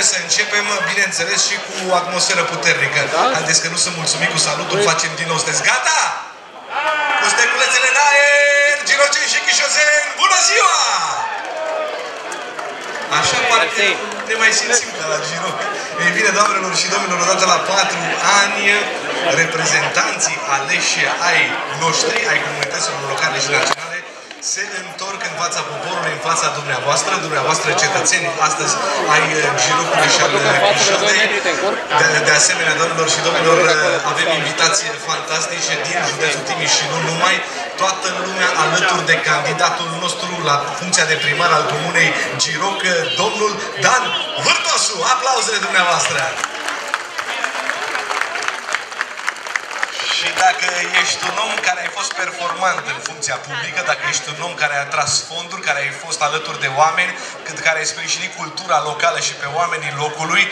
trebuie să începem, bineînțeles, și cu o atmosferă puternică. Da? Haideți că nu sunt mulțumit cu salutul, păi- facem din nou. Sunteți gata? Cu stegulețele în aer, giroceni și chișozeni, bună ziua! Așa parcă ne mai simțim ca la Giro. Ei bine, doamnelor și domnilor, odată la patru ani, reprezentanții aleși ai noștri, ai comunităților locale și naționale, se întorc în fața poporului, în fața dumneavoastră, dumneavoastră cetățeni, astăzi ai uh, Girocului și al Chișodei. De, de asemenea, domnilor și domnilor, uh, avem invitații fantastice din județul Timiș și nu numai, toată lumea alături de candidatul nostru la funcția de primar al comunei Giroc, domnul Dan Vârtosu. Aplauzele dumneavoastră! Și dacă ești un om care ai fost performant în funcția publică, dacă ești un om care a tras fonduri, care ai fost alături de oameni, cât care ai sprijinit cultura locală și pe oamenii locului,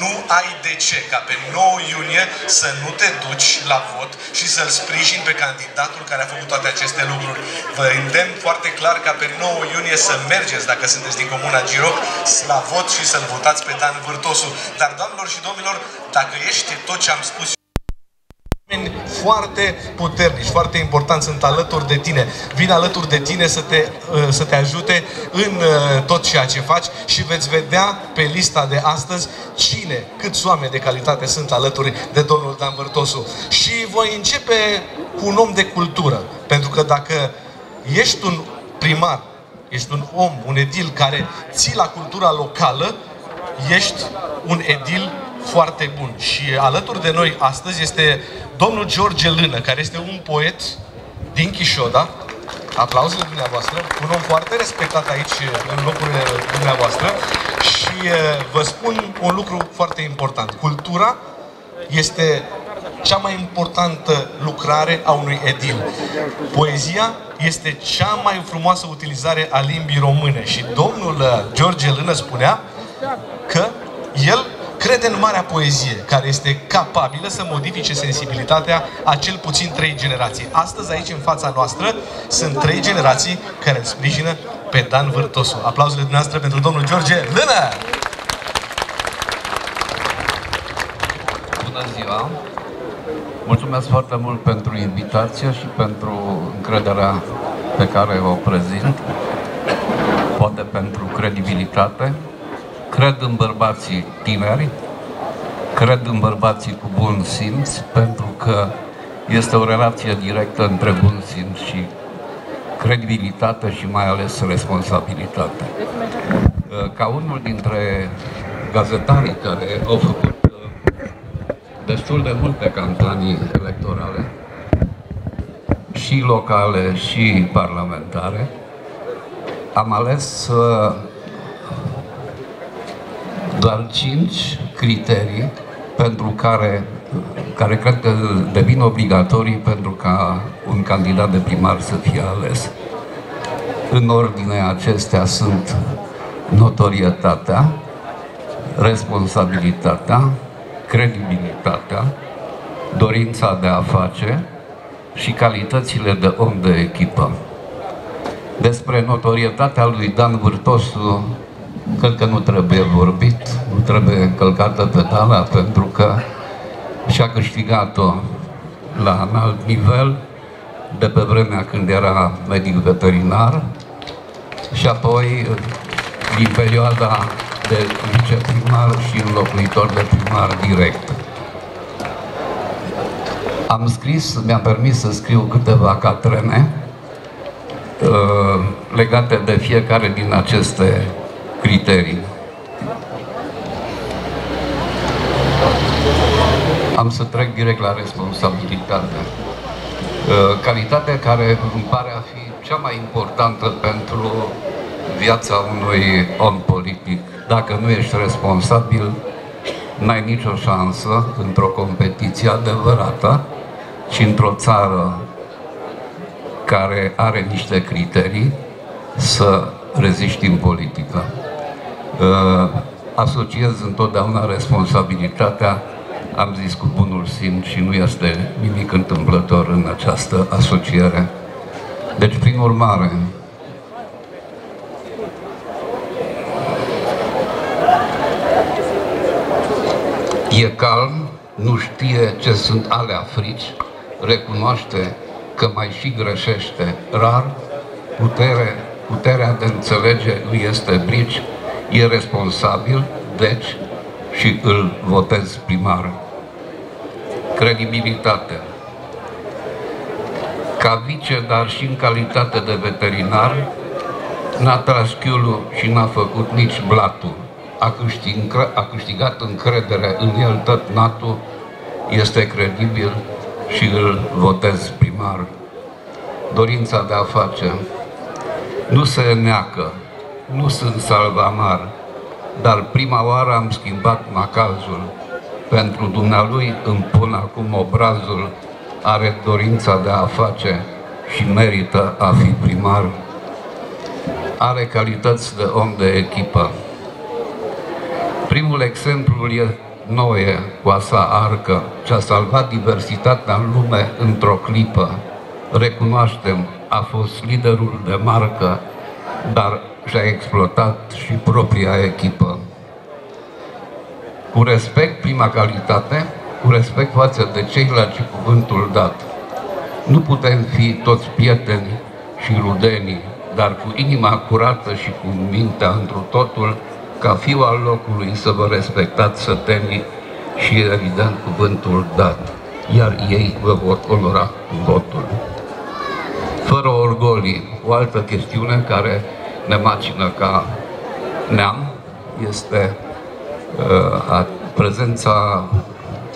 nu ai de ce ca pe 9 iunie să nu te duci la vot și să-l sprijin pe candidatul care a făcut toate aceste lucruri. Vă îndemn foarte clar ca pe 9 iunie să mergeți, dacă sunteți din Comuna Giroc, la vot și să-l votați pe Dan Vârtosu. Dar, doamnelor și domnilor, dacă ești tot ce am spus foarte puternici, foarte importanți, sunt alături de tine. Vin alături de tine să te, uh, să te ajute în uh, tot ceea ce faci și veți vedea pe lista de astăzi cine, câți oameni de calitate sunt alături de domnul Dan Vârtosu. Și voi începe cu un om de cultură, pentru că dacă ești un primar, ești un om, un edil care ții la cultura locală, ești un edil foarte bun. Și alături de noi astăzi este domnul George Lână, care este un poet din Chișoda. Aplauzele dumneavoastră. Un om foarte respectat aici în locurile dumneavoastră. Și vă spun un lucru foarte important. Cultura este cea mai importantă lucrare a unui edil. Poezia este cea mai frumoasă utilizare a limbii române și domnul George Lână spunea că el crede în marea poezie, care este capabilă să modifice sensibilitatea a cel puțin trei generații. Astăzi, aici, în fața noastră, sunt trei generații care îl sprijină pe Dan Vârtosu. Aplauzele dumneavoastră pentru domnul George Lână! Bună ziua! Mulțumesc foarte mult pentru invitație și pentru încrederea pe care o prezint, poate pentru credibilitate, Cred în bărbații tineri, cred în bărbații cu bun simț, pentru că este o relație directă între bun simț și credibilitate și mai ales responsabilitate. Ca unul dintre gazetarii care au făcut uh, destul de multe campanii electorale, și locale și parlamentare, am ales să doar cinci criterii pentru care, care cred că devin obligatorii pentru ca un candidat de primar să fie ales. În ordine acestea sunt notorietatea, responsabilitatea, credibilitatea, dorința de a face și calitățile de om de echipă. Despre notorietatea lui Dan Vârtosu cred că nu trebuie vorbit, nu trebuie călcată pedala, pentru că și-a câștigat-o la înalt nivel de pe vremea când era medic veterinar și apoi din perioada de viceprimar și înlocuitor de primar direct. Am scris, mi-am permis să scriu câteva catrene uh, legate de fiecare din aceste criterii. Am să trec direct la responsabilitate. Uh, calitatea care îmi pare a fi cea mai importantă pentru viața unui om politic. Dacă nu ești responsabil, n-ai nicio șansă într-o competiție adevărată și într-o țară care are niște criterii să reziști în politică. Uh, asociez întotdeauna responsabilitatea, am zis cu bunul simț și nu este nimic întâmplător în această asociere. Deci, prin urmare, e calm, nu știe ce sunt ale africi, recunoaște că mai și greșește rar, putere, puterea de înțelege îi este brici, e responsabil, deci, și îl votez primar. Credibilitate. Ca vice, dar și în calitate de veterinar, n-a tras chiulul și n-a făcut nici blatul. A, câștig, a câștigat încredere în el tot natul, este credibil și îl votez primar. Dorința de a face nu se neacă, nu sunt salvamar, dar prima oară am schimbat macazul. Pentru dumnealui îmi pun acum obrazul, are dorința de a face și merită a fi primar. Are calități de om de echipă. Primul exemplu e Noe cu a sa arcă, ce a salvat diversitatea în lume într-o clipă. Recunoaștem, a fost liderul de marcă, dar și-a exploatat și propria echipă. Cu respect, prima calitate, cu respect față de ceilalți cuvântul dat. Nu putem fi toți prieteni și rudenii, dar cu inima curată și cu mintea întru totul, ca fiu al locului să vă respectați sătenii și, evident, cuvântul dat, iar ei vă vor onora cu votul. Fără orgolii, o altă chestiune care ne macină ca neam este uh, a, prezența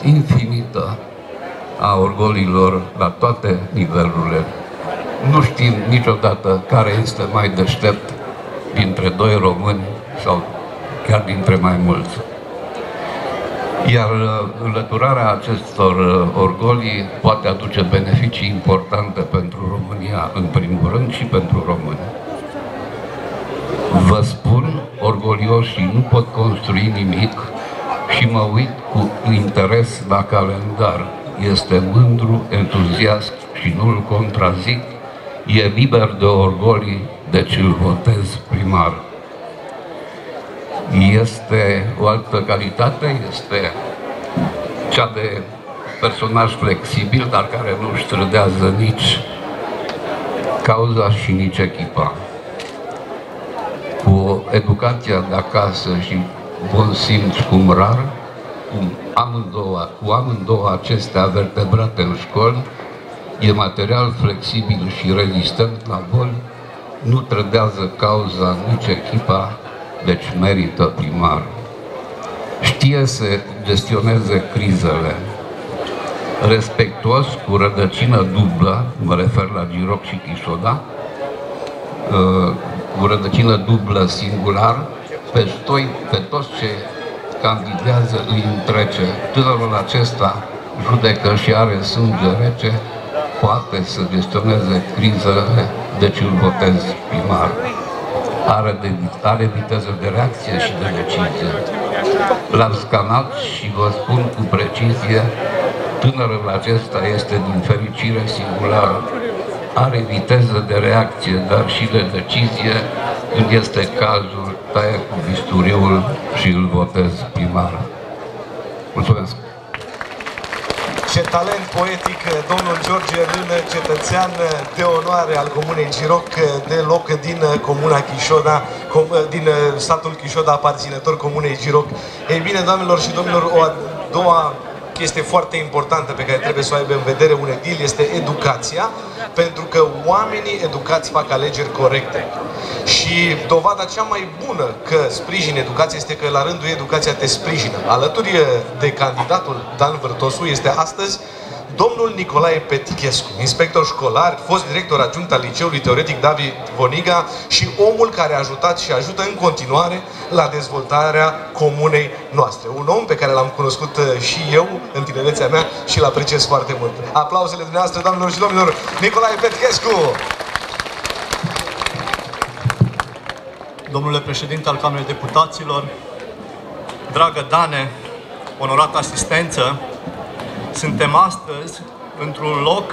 infinită a orgolilor la toate nivelurile. Nu știm niciodată care este mai deștept dintre doi români sau chiar dintre mai mulți. Iar uh, înlăturarea acestor uh, orgolii poate aduce beneficii importante pentru România, în primul rând, și pentru români. Vă spun orgolios și nu pot construi nimic și mă uit cu interes la calendar. Este mândru, entuziast și nu-l contrazic, e liber de orgolii, deci îl votez primar este o altă calitate, este cea de personaj flexibil, dar care nu își trădează nici cauza și nici echipa. Cu educația de acasă și bun simț cum rar, cu amândouă, cu amândouă acestea vertebrate în școli, e material flexibil și rezistent la boli, nu trădează cauza nici echipa, deci merită primar. Știe să gestioneze crizele, respectuos, cu rădăcină dublă, mă refer la Giroc și Chișoda, uh, cu rădăcină dublă singular, pe, toi, pe toți ce candidează îi întrece. Tânărul acesta judecă și are sânge rece, poate să gestioneze crizele, deci îl votez primar are, de, are viteză de reacție și de decizie. L-am scanat și vă spun cu precizie, tânărul acesta este din fericire singulară. Are viteză de reacție, dar și de decizie, când este cazul, taie cu bisturiul și îl votez primar. Mulțumesc! Ce talent poetic, domnul George Rână, cetățean de onoare al Comunei Giroc, de loc din Comuna Chișoda, din satul Chișoda, aparținător Comunei Giroc. Ei bine, doamnelor și domnilor, o a doua chestie foarte importantă pe care trebuie să o aibă în vedere un edil este educația, pentru că oamenii educați fac alegeri corecte. Și dovada cea mai bună că sprijin educația este că la rândul ei educația te sprijină. Alături de candidatul Dan Vârtosu este astăzi domnul Nicolae Petichescu, inspector școlar, fost director adjunct al Liceului Teoretic David Voniga și omul care a ajutat și ajută în continuare la dezvoltarea comunei noastre. Un om pe care l-am cunoscut uh, și eu în tinerețea mea și l apreciez foarte mult. Aplauzele dumneavoastră, doamnelor și domnilor, Nicolae Petichescu! Domnule președinte al Camerei Deputaților, dragă Dane, onorat asistență, suntem astăzi într-un loc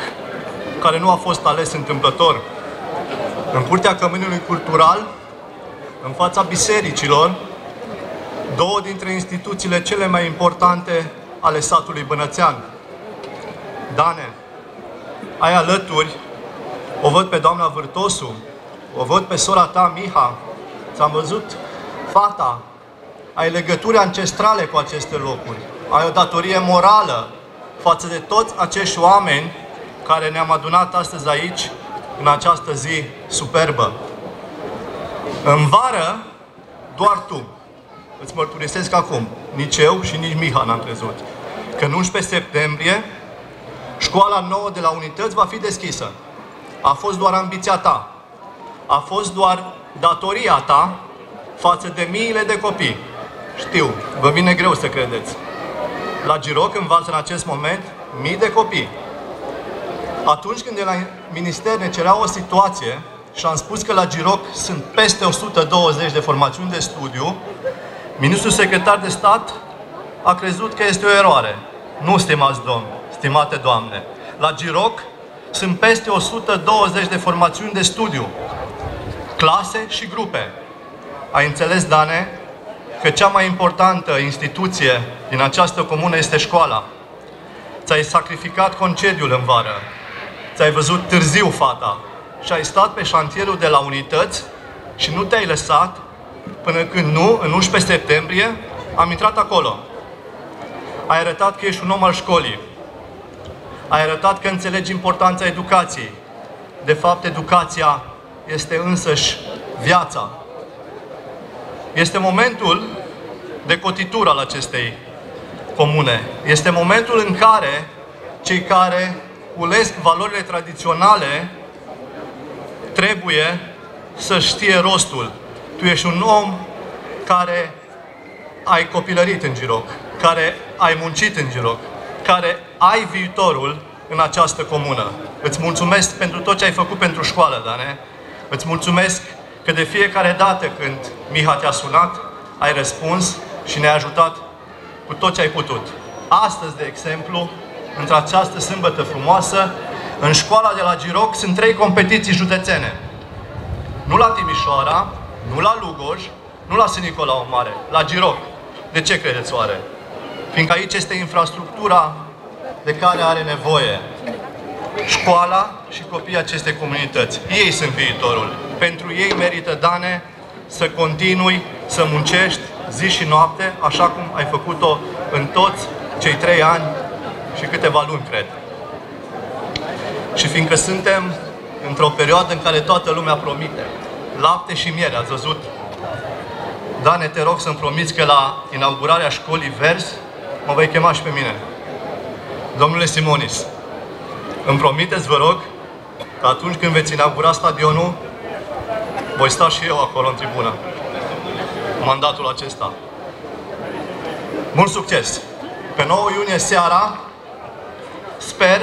care nu a fost ales întâmplător. În curtea Căminului Cultural, în fața bisericilor, două dintre instituțiile cele mai importante ale satului Bănățean. Dane, ai alături, o văd pe doamna Vârtosu, o văd pe sora ta, Miha, ți-am văzut fata, ai legături ancestrale cu aceste locuri, ai o datorie morală față de toți acești oameni care ne-am adunat astăzi aici, în această zi superbă. În vară, doar tu. Îți mărturisesc acum, nici eu și nici Miha n-am crezut, că în 11 septembrie școala nouă de la unități va fi deschisă. A fost doar ambiția ta. A fost doar datoria ta față de miile de copii. Știu, vă vine greu să credeți. La Giroc învață în acest moment mii de copii. Atunci când de la minister ne cerea o situație și am spus că la Giroc sunt peste 120 de formațiuni de studiu, ministrul secretar de stat a crezut că este o eroare. Nu, stimați domni, stimate doamne. La Giroc sunt peste 120 de formațiuni de studiu, clase și grupe. Ai înțeles, Dane, că cea mai importantă instituție din această comună este școala. Ți-ai sacrificat concediul în vară. Ți-ai văzut târziu fata și ai stat pe șantierul de la unități și nu te-ai lăsat până când nu, în 11 septembrie, am intrat acolo. Ai arătat că ești un om al școlii. Ai arătat că înțelegi importanța educației. De fapt, educația este însăși viața. Este momentul de cotitură al acestei comune. Este momentul în care cei care culesc valorile tradiționale trebuie să știe rostul. Tu ești un om care ai copilărit în Giroc, care ai muncit în Giroc, care ai viitorul în această comună. Îți mulțumesc pentru tot ce ai făcut pentru școală, Dane. Îți mulțumesc că de fiecare dată când Miha te-a sunat, ai răspuns și ne-ai ajutat cu tot ce ai putut. Astăzi, de exemplu, într această sâmbătă frumoasă, în școala de la Giroc sunt trei competiții județene. Nu la Timișoara, nu la Lugoj, nu la Sinicolau Mare, la Giroc. De ce credeți oare? Fiindcă aici este infrastructura de care are nevoie școala și copiii acestei comunități. Ei sunt viitorul. Pentru ei merită, Dane, să continui să muncești zi și noapte, așa cum ai făcut-o în toți cei trei ani și câteva luni, cred. Și fiindcă suntem într-o perioadă în care toată lumea promite lapte și miere, ați văzut? Dane, te rog să-mi promiți că la inaugurarea școlii Vers mă vei chema și pe mine. Domnule Simonis, îmi promiteți, vă rog, că atunci când veți inaugura stadionul, voi sta și eu acolo în tribună. Mandatul acesta. Mult succes! Pe 9 iunie seara, sper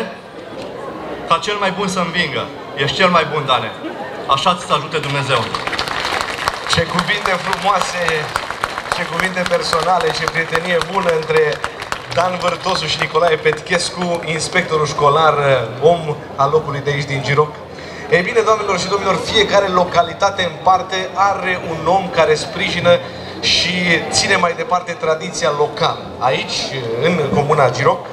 ca cel mai bun să învingă. Ești cel mai bun, Dane. Așa ți ajute Dumnezeu. Ce cuvinte frumoase, ce cuvinte personale, ce prietenie bună între Dan Vârtosu și Nicolae Petchescu, inspectorul școlar, om al locului de aici din Giroc. Ei bine, doamnelor și domnilor, fiecare localitate în parte are un om care sprijină și ține mai departe tradiția locală. Aici, în comuna Giroc,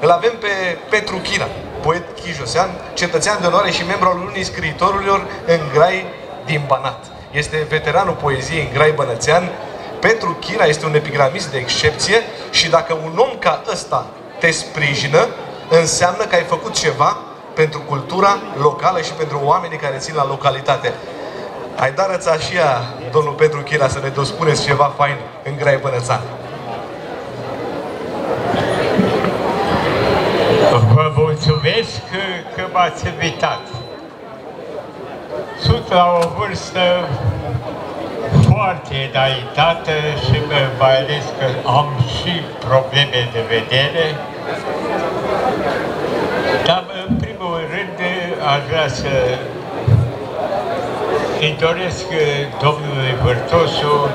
îl avem pe Petru China, poet chijosean, cetățean de onoare și membru al unii scriitorilor în Grai din Banat. Este veteranul poeziei în Grai Bănățean. Petru China este un epigramist de excepție și dacă un om ca ăsta te sprijină, înseamnă că ai făcut ceva pentru cultura locală și pentru oamenii care țin la localitate. Hai dară-ți așa, domnul Petru Chira, să ne dospuneți ceva fain în Grai Bănățan. Vă mulțumesc că, că m-ați invitat. Sunt la o vârstă foarte înaintată și mai ales că am și probleme de vedere. Dar, în primul rând, aș vrea să îi doresc domnului Vârtosu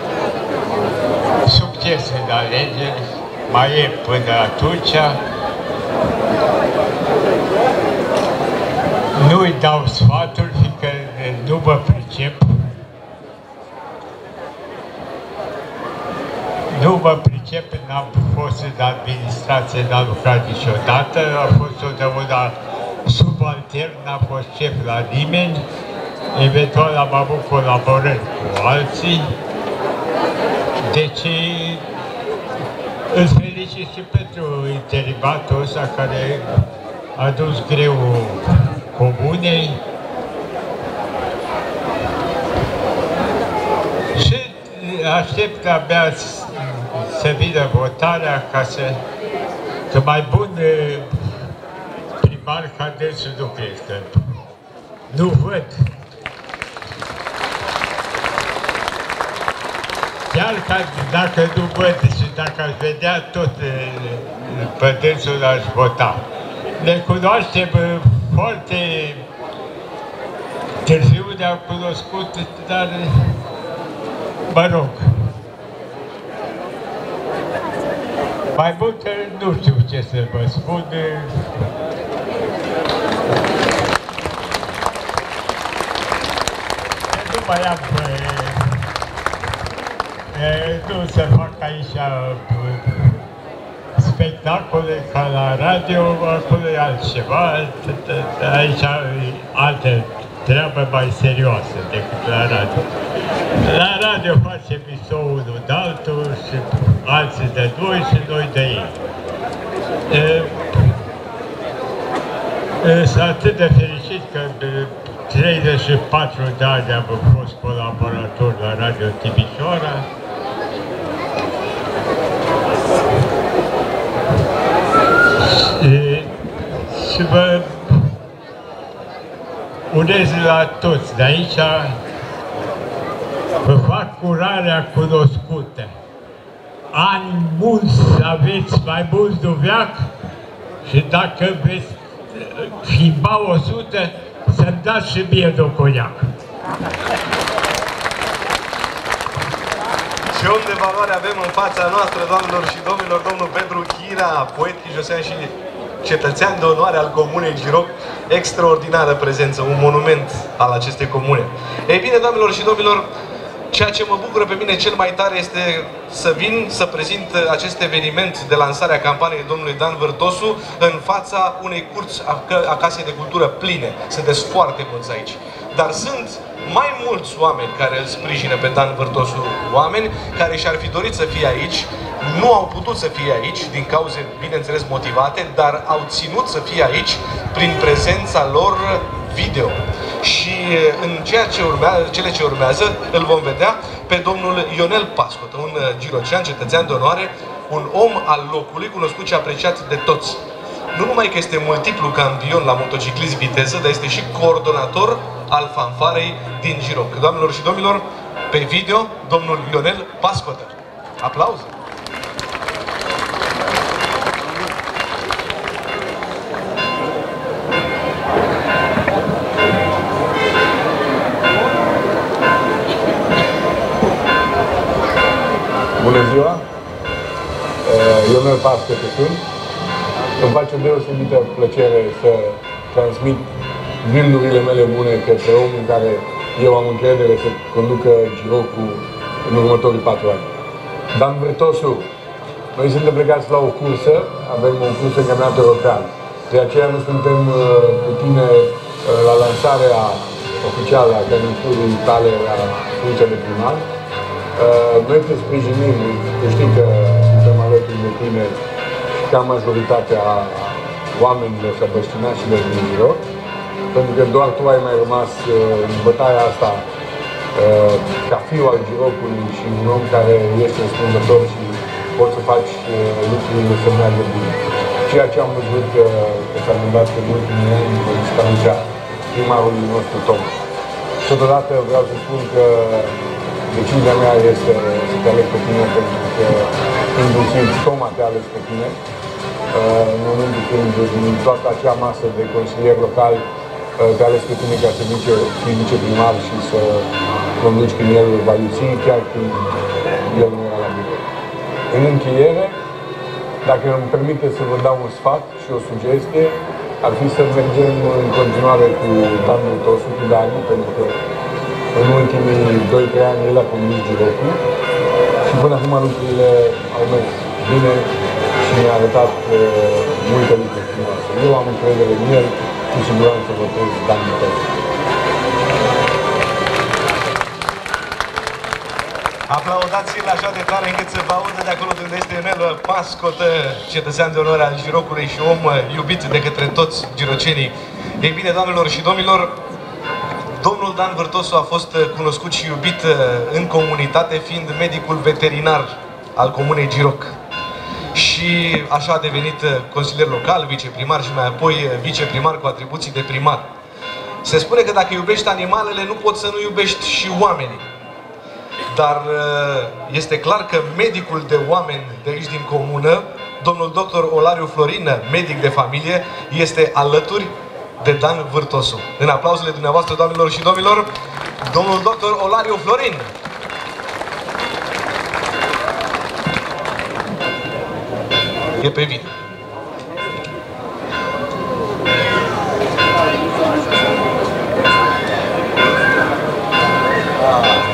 succes în alegeri, mai e până atunci. Nu-i dau sfatul, fiindcă nu mă pricep. Nu nu mă pricep, n-am fost în administrație, n-am lucrat niciodată, a fost totdeauna subaltern, n-am fost șef la nimeni, eventual am avut colaborări cu alții, deci îl felicit și pentru interimatul ăsta care a dus greu comunei, aștept abia să vină votarea ca să, că mai bun primar ca dânsul nu cred că. Nu văd. Chiar ca, dacă nu văd și dacă aș vedea tot pe dânsul aș vota. Ne cunoaștem foarte târziu ne-am cunoscut, dar mă rog. Mai mult nu știu ce să vă spun. Nu mai am nu să fac aici spectacole ca la radio, acolo e altceva, aici alte treabă mai serioasă decât la radio. La radio face episodul unul de altul și alții de doi și noi de ei. Sunt atât de fericit că de 34 de ani am fost colaborator la Radio Timișoara. Și, și vă unez la toți de aici, vă fac curarea cunoscută. Ani mulți aveți, mai mulți de veac și dacă veți schimba 100, să dați și biedul coniac. Ce om de valoare avem în fața noastră, doamnelor și domnilor, domnul Petru Chira, poet chijosean și cetățean de onoare al Comunei Giroc, extraordinară prezență, un monument al acestei comune. Ei bine, doamnelor și domnilor, Ceea ce mă bucură pe mine cel mai tare este să vin să prezint acest eveniment de lansare a campaniei domnului Dan Vârtosu în fața unei curți a Casei de Cultură pline. Sunteți foarte mulți aici. Dar sunt mai mulți oameni care îl sprijină pe Dan Vârtosu, oameni care și-ar fi dorit să fie aici, nu au putut să fie aici din cauze, bineînțeles, motivate, dar au ținut să fie aici prin prezența lor video. Și în ceea ce urmează, cele ce urmează, îl vom vedea pe domnul Ionel Pascot, un girocean, cetățean de onoare, un om al locului, cunoscut și apreciat de toți. Nu numai că este multiplu campion la motociclism viteză, dar este și coordonator al fanfarei din Giroc. Doamnelor și domnilor, pe video, domnul Ionel Pascotă. Aplauze! Ionel Pască te sunt. Îmi face deosebită plăcere să transmit gândurile mele bune către omul în care eu am încredere să conducă Girocul în următorii patru ani. Dan Bretosu, noi suntem plecați la o cursă, avem o cursă în campionat european. De aceea nu suntem uh, cu tine uh, la lansarea oficială a candidaturii tale la funcția de primar, Uh, noi te sprijinim, tu știi că suntem alături de tine și ca majoritatea oamenilor și a băștinașilor din Giroc, pentru că doar tu ai mai rămas uh, în bătaia asta uh, ca fiu al Girocului și un om care este răspunzător și poți să faci lucrurile să meargă bine. Ceea ce am văzut că, că s-a întâmplat în ultimii ani, în primarul nostru Tom. Totodată vreau să spun că Decizia mea este să te aleg pe tine pentru că inclusiv Toma te ales pe tine. Uh, în momentul când din toată acea masă de consilier local uh, te ales pe tine ca să vice, fii viceprimar și să conduci când el va iuți, chiar când el nu era la mine. În încheiere, dacă îmi permite să vă dau un sfat și o sugestie, ar fi să mergem în continuare cu Danul Tosu, cu Dani, pentru că în ultimii 2-3 ani el a condus Girocul și până acum lucrurile au mers bine și mi-a arătat uh, multe lucruri frumoase. Eu am încredere în el, cu siguranță votez Dan Bătău. Aplaudați-l așa de tare încât să vă audă de acolo unde este Ionel Pascotă, cetățean de onoare al Girocului și om iubit de către toți girocenii. Ei bine, doamnelor și domnilor, domnul Dan Vârtosu a fost cunoscut și iubit uh, în comunitate, fiind medicul veterinar al comunei Giroc. Și așa a devenit uh, consilier local, viceprimar și mai apoi uh, viceprimar cu atribuții de primar. Se spune că dacă iubești animalele, nu poți să nu iubești și oamenii dar uh, este clar că medicul de oameni de aici din comună, domnul doctor Olariu Florină, medic de familie, este alături de Dan Vârtosu. În aplauzele dumneavoastră, doamnelor și domnilor, domnul doctor Olariu Florin. E pe video.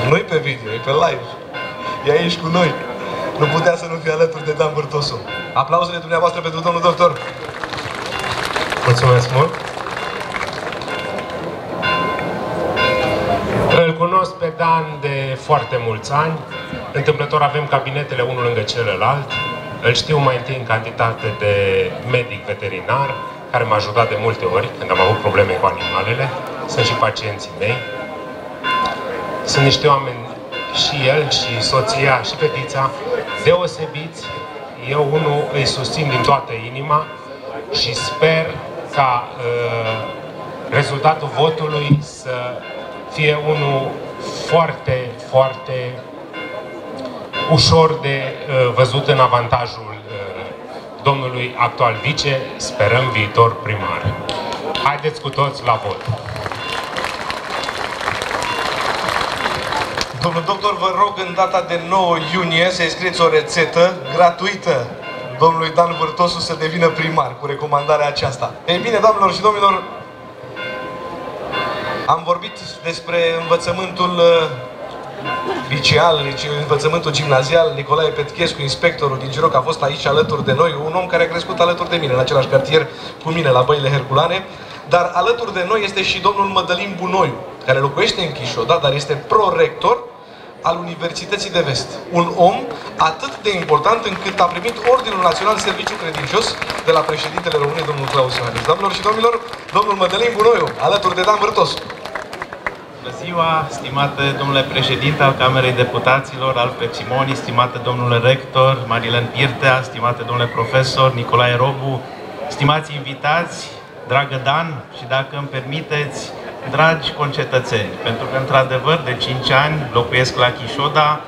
nu pe video, e pe live. E aici cu noi. Nu putea să nu fie alături de Dan Bărtosu. Aplauzele dumneavoastră pentru domnul doctor. Mulțumesc mult. Cunosc pe Dan de foarte mulți ani. Întâmplător avem cabinetele unul lângă celălalt. Îl știu mai întâi în cantitate de medic veterinar, care m-a ajutat de multe ori când am avut probleme cu animalele. Sunt și pacienții mei. Sunt niște oameni, și el, și soția, și fetița, deosebiți. Eu, unul, îi susțin din toată inima și sper ca uh, rezultatul votului să fie unul foarte, foarte ușor de uh, văzut în avantajul uh, domnului actual vice, sperăm viitor primar. Haideți cu toți la vot! Domnul doctor, vă rog în data de 9 iunie să-i scrieți o rețetă gratuită domnului Dan Vârtosu să devină primar cu recomandarea aceasta. Ei bine, doamnelor și domnilor, am vorbit despre învățământul uh, liceal, învățământul gimnazial. Nicolae Petchescu, inspectorul din Giroc, a fost aici alături de noi, un om care a crescut alături de mine, în același cartier cu mine, la Băile Herculane. Dar alături de noi este și domnul Mădălin Bunoiu, care locuiește în Chișoda, dar este prorector al Universității de Vest. Un om atât de important încât a primit Ordinul Național Serviciu Credincios de la președintele României, domnul Claus Iohannis. Doamnelor și domnilor, domnul Mădălin Bunoiu, alături de Dan Vârtos. Bună ziua, stimate domnule președinte al Camerei Deputaților, al Simoni, stimate domnule rector, Marilen Pirtea, stimate domnule profesor, Nicolae Robu, stimați invitați, dragă Dan, și dacă îmi permiteți, dragi concetățeni, pentru că, într-adevăr, de 5 ani locuiesc la Chișoda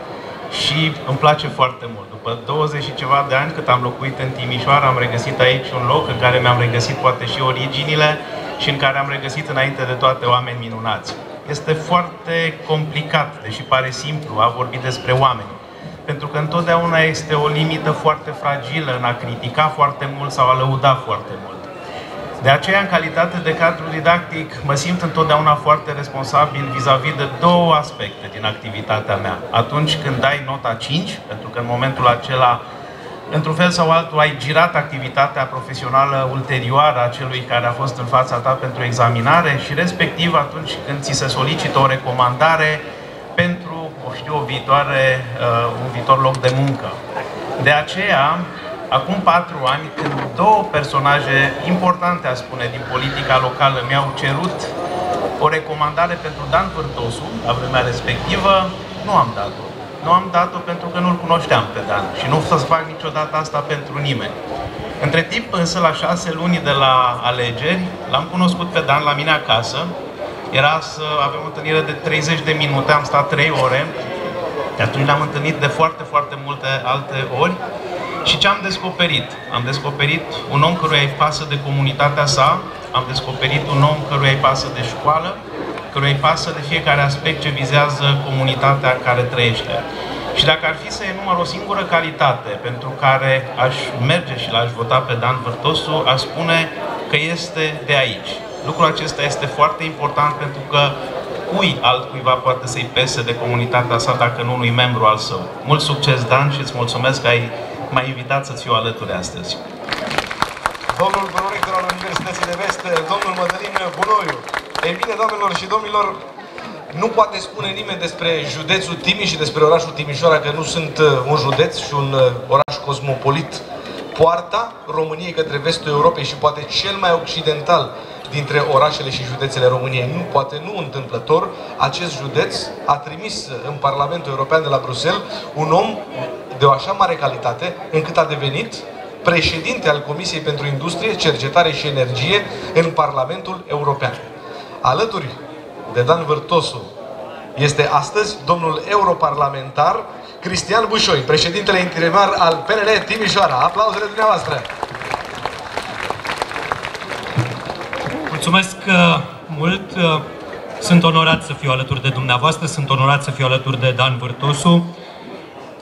și îmi place foarte mult. După 20 și ceva de ani cât am locuit în Timișoara, am regăsit aici un loc în care mi-am regăsit poate și originile și în care am regăsit înainte de toate oameni minunați. Este foarte complicat, deși pare simplu, a vorbi despre oameni. Pentru că întotdeauna este o limită foarte fragilă în a critica foarte mult sau a lăuda foarte mult. De aceea, în calitate de cadru didactic, mă simt întotdeauna foarte responsabil vis-a-vis -vis de două aspecte din activitatea mea. Atunci când dai nota 5, pentru că în momentul acela, într-un fel sau altul, ai girat activitatea profesională ulterioară a celui care a fost în fața ta pentru examinare și respectiv atunci când ți se solicită o recomandare pentru, o știu, o viitoare, uh, un viitor loc de muncă. De aceea, acum patru ani, când două personaje importante, aș spune, din politica locală mi-au cerut o recomandare pentru Dan Vârtosu, la vremea respectivă, nu am dat-o. Nu am dat-o pentru că nu-l cunoșteam pe Dan și nu o să fac niciodată asta pentru nimeni. Între timp, însă, la șase luni de la alegeri, l-am cunoscut pe Dan la mine acasă. Era să avem o întâlnire de 30 de minute, am stat 3 ore. De atunci l-am întâlnit de foarte, foarte multe alte ori și ce am descoperit? Am descoperit un om căruia îi pasă de comunitatea sa, am descoperit un om căruia îi pasă de școală, căruia îi pasă de fiecare aspect ce vizează comunitatea în care trăiește. Și dacă ar fi să enumăr o singură calitate pentru care aș merge și l-aș vota pe Dan Vârtosu, aș spune că este de aici. Lucrul acesta este foarte important pentru că cui altcuiva poate să-i pese de comunitatea sa dacă nu unui membru al său. Mult succes, Dan, și îți mulțumesc că ai m-a invitat să fiu alături astăzi. Domnul prorector al Universității de Vest, domnul Mădălin Bunoiu. Ei bine, doamnelor și domnilor, nu poate spune nimeni despre județul Timiș și despre orașul Timișoara că nu sunt uh, un județ și un uh, oraș cosmopolit. Poarta României către vestul Europei și poate cel mai occidental dintre orașele și județele României. Nu, poate nu întâmplător, acest județ a trimis în Parlamentul European de la Bruxelles un om de o așa mare calitate încât a devenit președinte al Comisiei pentru Industrie, Cercetare și Energie în Parlamentul European. Alături de Dan Vârtosu este astăzi domnul europarlamentar Cristian Bușoi, președintele interimar al PNL Timișoara. Aplauzele dumneavoastră! Mulțumesc uh, mult! Uh, sunt onorat să fiu alături de dumneavoastră, sunt onorat să fiu alături de Dan Vârtosu.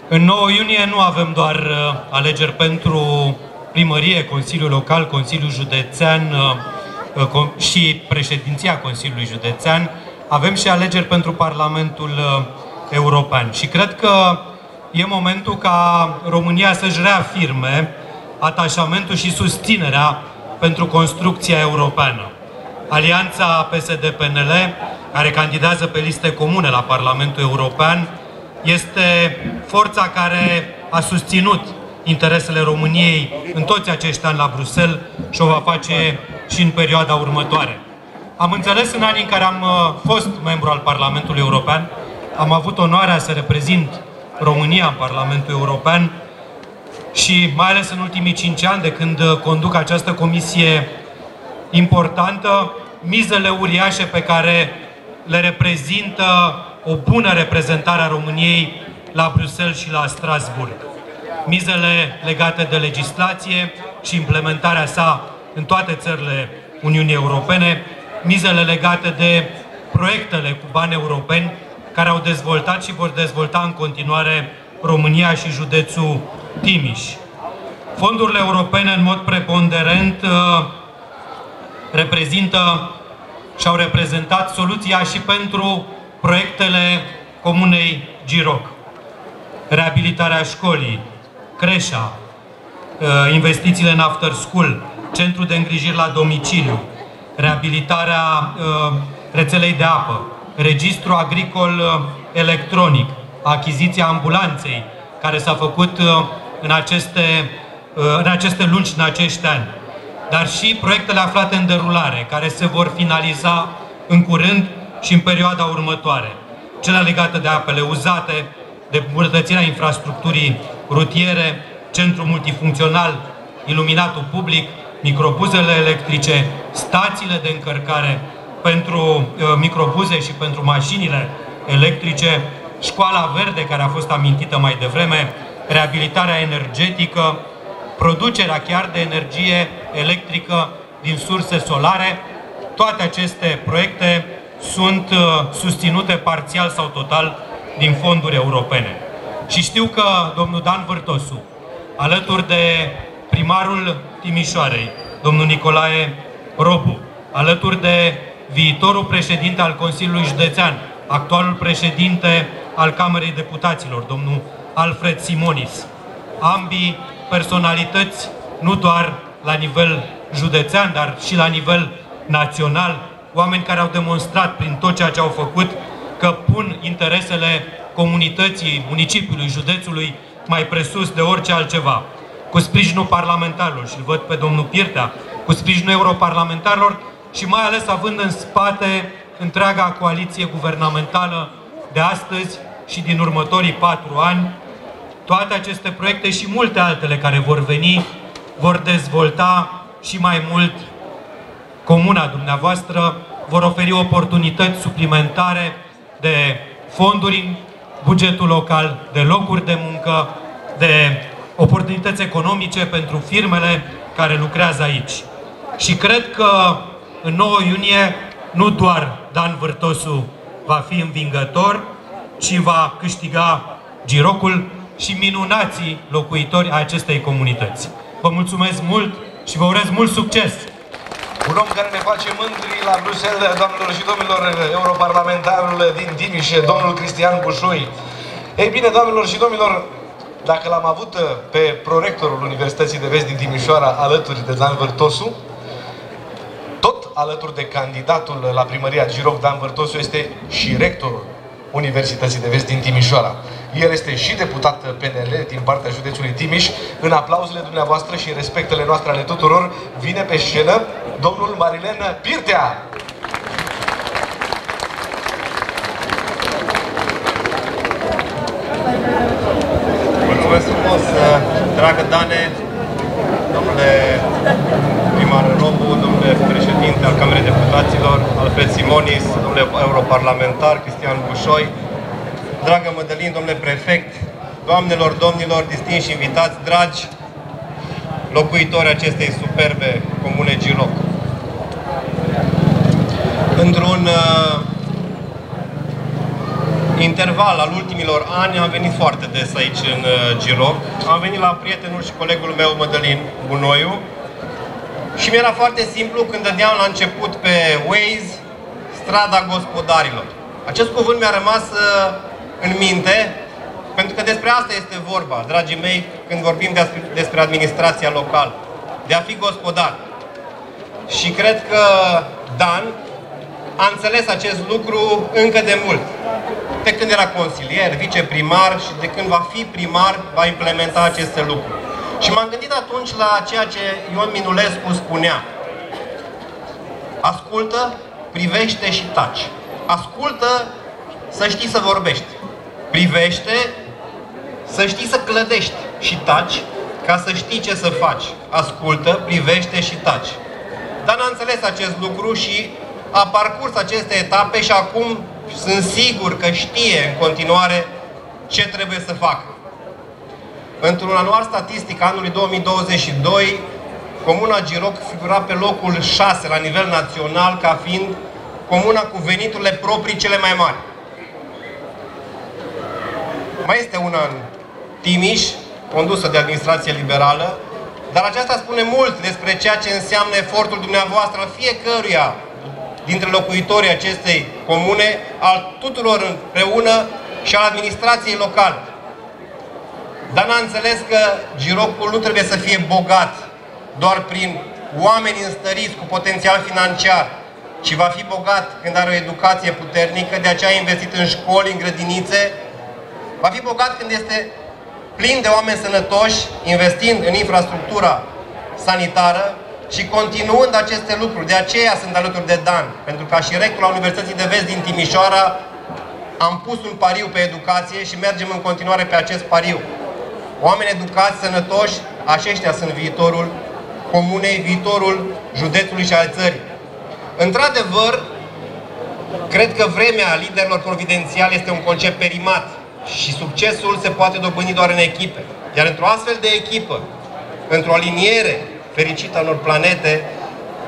În 9 iunie nu avem doar uh, alegeri pentru primărie, Consiliul Local, Consiliul Județean și președinția Consiliului Județean, avem și alegeri pentru Parlamentul European. Și cred că e momentul ca România să-și reafirme atașamentul și susținerea pentru construcția europeană. Alianța PSD-PNL, care candidează pe liste comune la Parlamentul European, este forța care a susținut interesele României în toți acești ani la Bruxelles și o va face și în perioada următoare. Am înțeles în anii în care am uh, fost membru al Parlamentului European, am avut onoarea să reprezint România în Parlamentul European și mai ales în ultimii cinci ani de când uh, conduc această comisie importantă, mizele uriașe pe care le reprezintă o bună reprezentare a României la Bruxelles și la Strasburg. Mizele legate de legislație și implementarea sa în toate țările Uniunii Europene, mizele legate de proiectele cu bani europeni care au dezvoltat și vor dezvolta în continuare România și județul Timiș. Fondurile europene în mod preponderent uh, reprezintă și au reprezentat soluția și pentru proiectele Comunei Giroc. Reabilitarea școlii, creșa, uh, investițiile în after school, centru de îngrijiri la domiciliu, reabilitarea uh, rețelei de apă, registru agricol uh, electronic, achiziția ambulanței, care s-a făcut în aceste, în aceste lungi, în acești ani, dar și proiectele aflate în derulare, care se vor finaliza în curând și în perioada următoare. Cele legate de apele uzate, de îmbunătățirea infrastructurii rutiere, centru multifuncțional, iluminatul public, microbuzele electrice, stațiile de încărcare pentru uh, microbuze și pentru mașinile electrice, școala verde care a fost amintită mai devreme, reabilitarea energetică, producerea chiar de energie electrică din surse solare. Toate aceste proiecte sunt uh, susținute parțial sau total din fonduri europene. Și știu că domnul Dan Vârtosu, alături de primarul Timișoarei, domnul Nicolae Robu, alături de viitorul președinte al Consiliului Județean, actualul președinte al Camerei Deputaților, domnul Alfred Simonis. Ambii personalități, nu doar la nivel județean, dar și la nivel național, oameni care au demonstrat prin tot ceea ce au făcut că pun interesele comunității, municipiului, județului mai presus de orice altceva. Cu sprijinul parlamentarilor, și văd pe domnul Pirtea, cu sprijinul europarlamentarilor și mai ales având în spate întreaga coaliție guvernamentală de astăzi și din următorii patru ani, toate aceste proiecte și multe altele care vor veni vor dezvolta și mai mult comuna dumneavoastră, vor oferi oportunități suplimentare de fonduri în bugetul local, de locuri de muncă, de oportunități economice pentru firmele care lucrează aici. Și cred că în 9 iunie nu doar Dan Vârtosu va fi învingător, ci va câștiga girocul și minunații locuitori ai acestei comunități. Vă mulțumesc mult și vă urez mult succes! Un om care ne face mândri la Bruxelles, doamnelor și domnilor, europarlamentarul din Timiș, domnul Cristian Bușoi. Ei bine, doamnelor și domnilor, dacă l-am avut uh, pe prorectorul Universității de Vest din Timișoara alături de Dan Vârtosu, tot alături de candidatul la primăria Giroc, Dan Vârtosu, este și rectorul Universității de Vest din Timișoara. El este și deputat PNL din partea județului Timiș. În aplauzele dumneavoastră și în respectele noastre ale tuturor, vine pe scenă domnul Marilen Pirtea. Mulțumesc frumos, dragă Dane, domnule primar Robu, domnule președinte al Camerei Deputaților, Alfred Simonis, domnule europarlamentar Cristian Bușoi, dragă Mădălin, domnule prefect, doamnelor, domnilor, distinși invitați, dragi locuitori acestei superbe comune Giroc. Într-un uh, interval al ultimilor ani am venit foarte des aici în uh, Giroc. Am venit la prietenul și colegul meu, Mădălin Bunoiu, și mi-era foarte simplu când dădeam la început pe Waze strada gospodarilor. Acest cuvânt mi-a rămas uh, în minte, pentru că despre asta este vorba, dragii mei, când vorbim despre administrația locală. De a fi gospodar. Și cred că Dan a înțeles acest lucru încă de mult. De când era consilier, viceprimar și de când va fi primar, va implementa aceste lucruri. Și m-am gândit atunci la ceea ce Ion Minulescu spunea. Ascultă, privește și taci. Ascultă să știi să vorbești. Privește să știi să clădești și taci ca să știi ce să faci. Ascultă, privește și taci. Dar n-a înțeles acest lucru și a parcurs aceste etape și acum sunt sigur că știe în continuare ce trebuie să facă. Într-un anual statistic anului 2022, Comuna Giroc figura pe locul 6 la nivel național ca fiind comuna cu veniturile proprii cele mai mari. Mai este una în Timiș, condusă de administrație liberală, dar aceasta spune mult despre ceea ce înseamnă efortul dumneavoastră al fiecăruia dintre locuitorii acestei comune, al tuturor împreună și al administrației locale. Dar n-a înțeles că girocul nu trebuie să fie bogat doar prin oameni înstăriți cu potențial financiar, ci va fi bogat când are o educație puternică, de aceea a investit în școli, în grădinițe, va fi bogat când este plin de oameni sănătoși, investind în infrastructura sanitară, și continuând aceste lucruri, de aceea sunt alături de Dan, pentru ca și rector la Universității de Vest din Timișoara, am pus un pariu pe educație și mergem în continuare pe acest pariu. Oameni educați, sănătoși, aceștia sunt viitorul comunei, viitorul județului și al țării. Într-adevăr, cred că vremea liderilor providențiali este un concept perimat și succesul se poate dobândi doar în echipe. Iar într-o astfel de echipă, într-o aliniere fericită unor planete,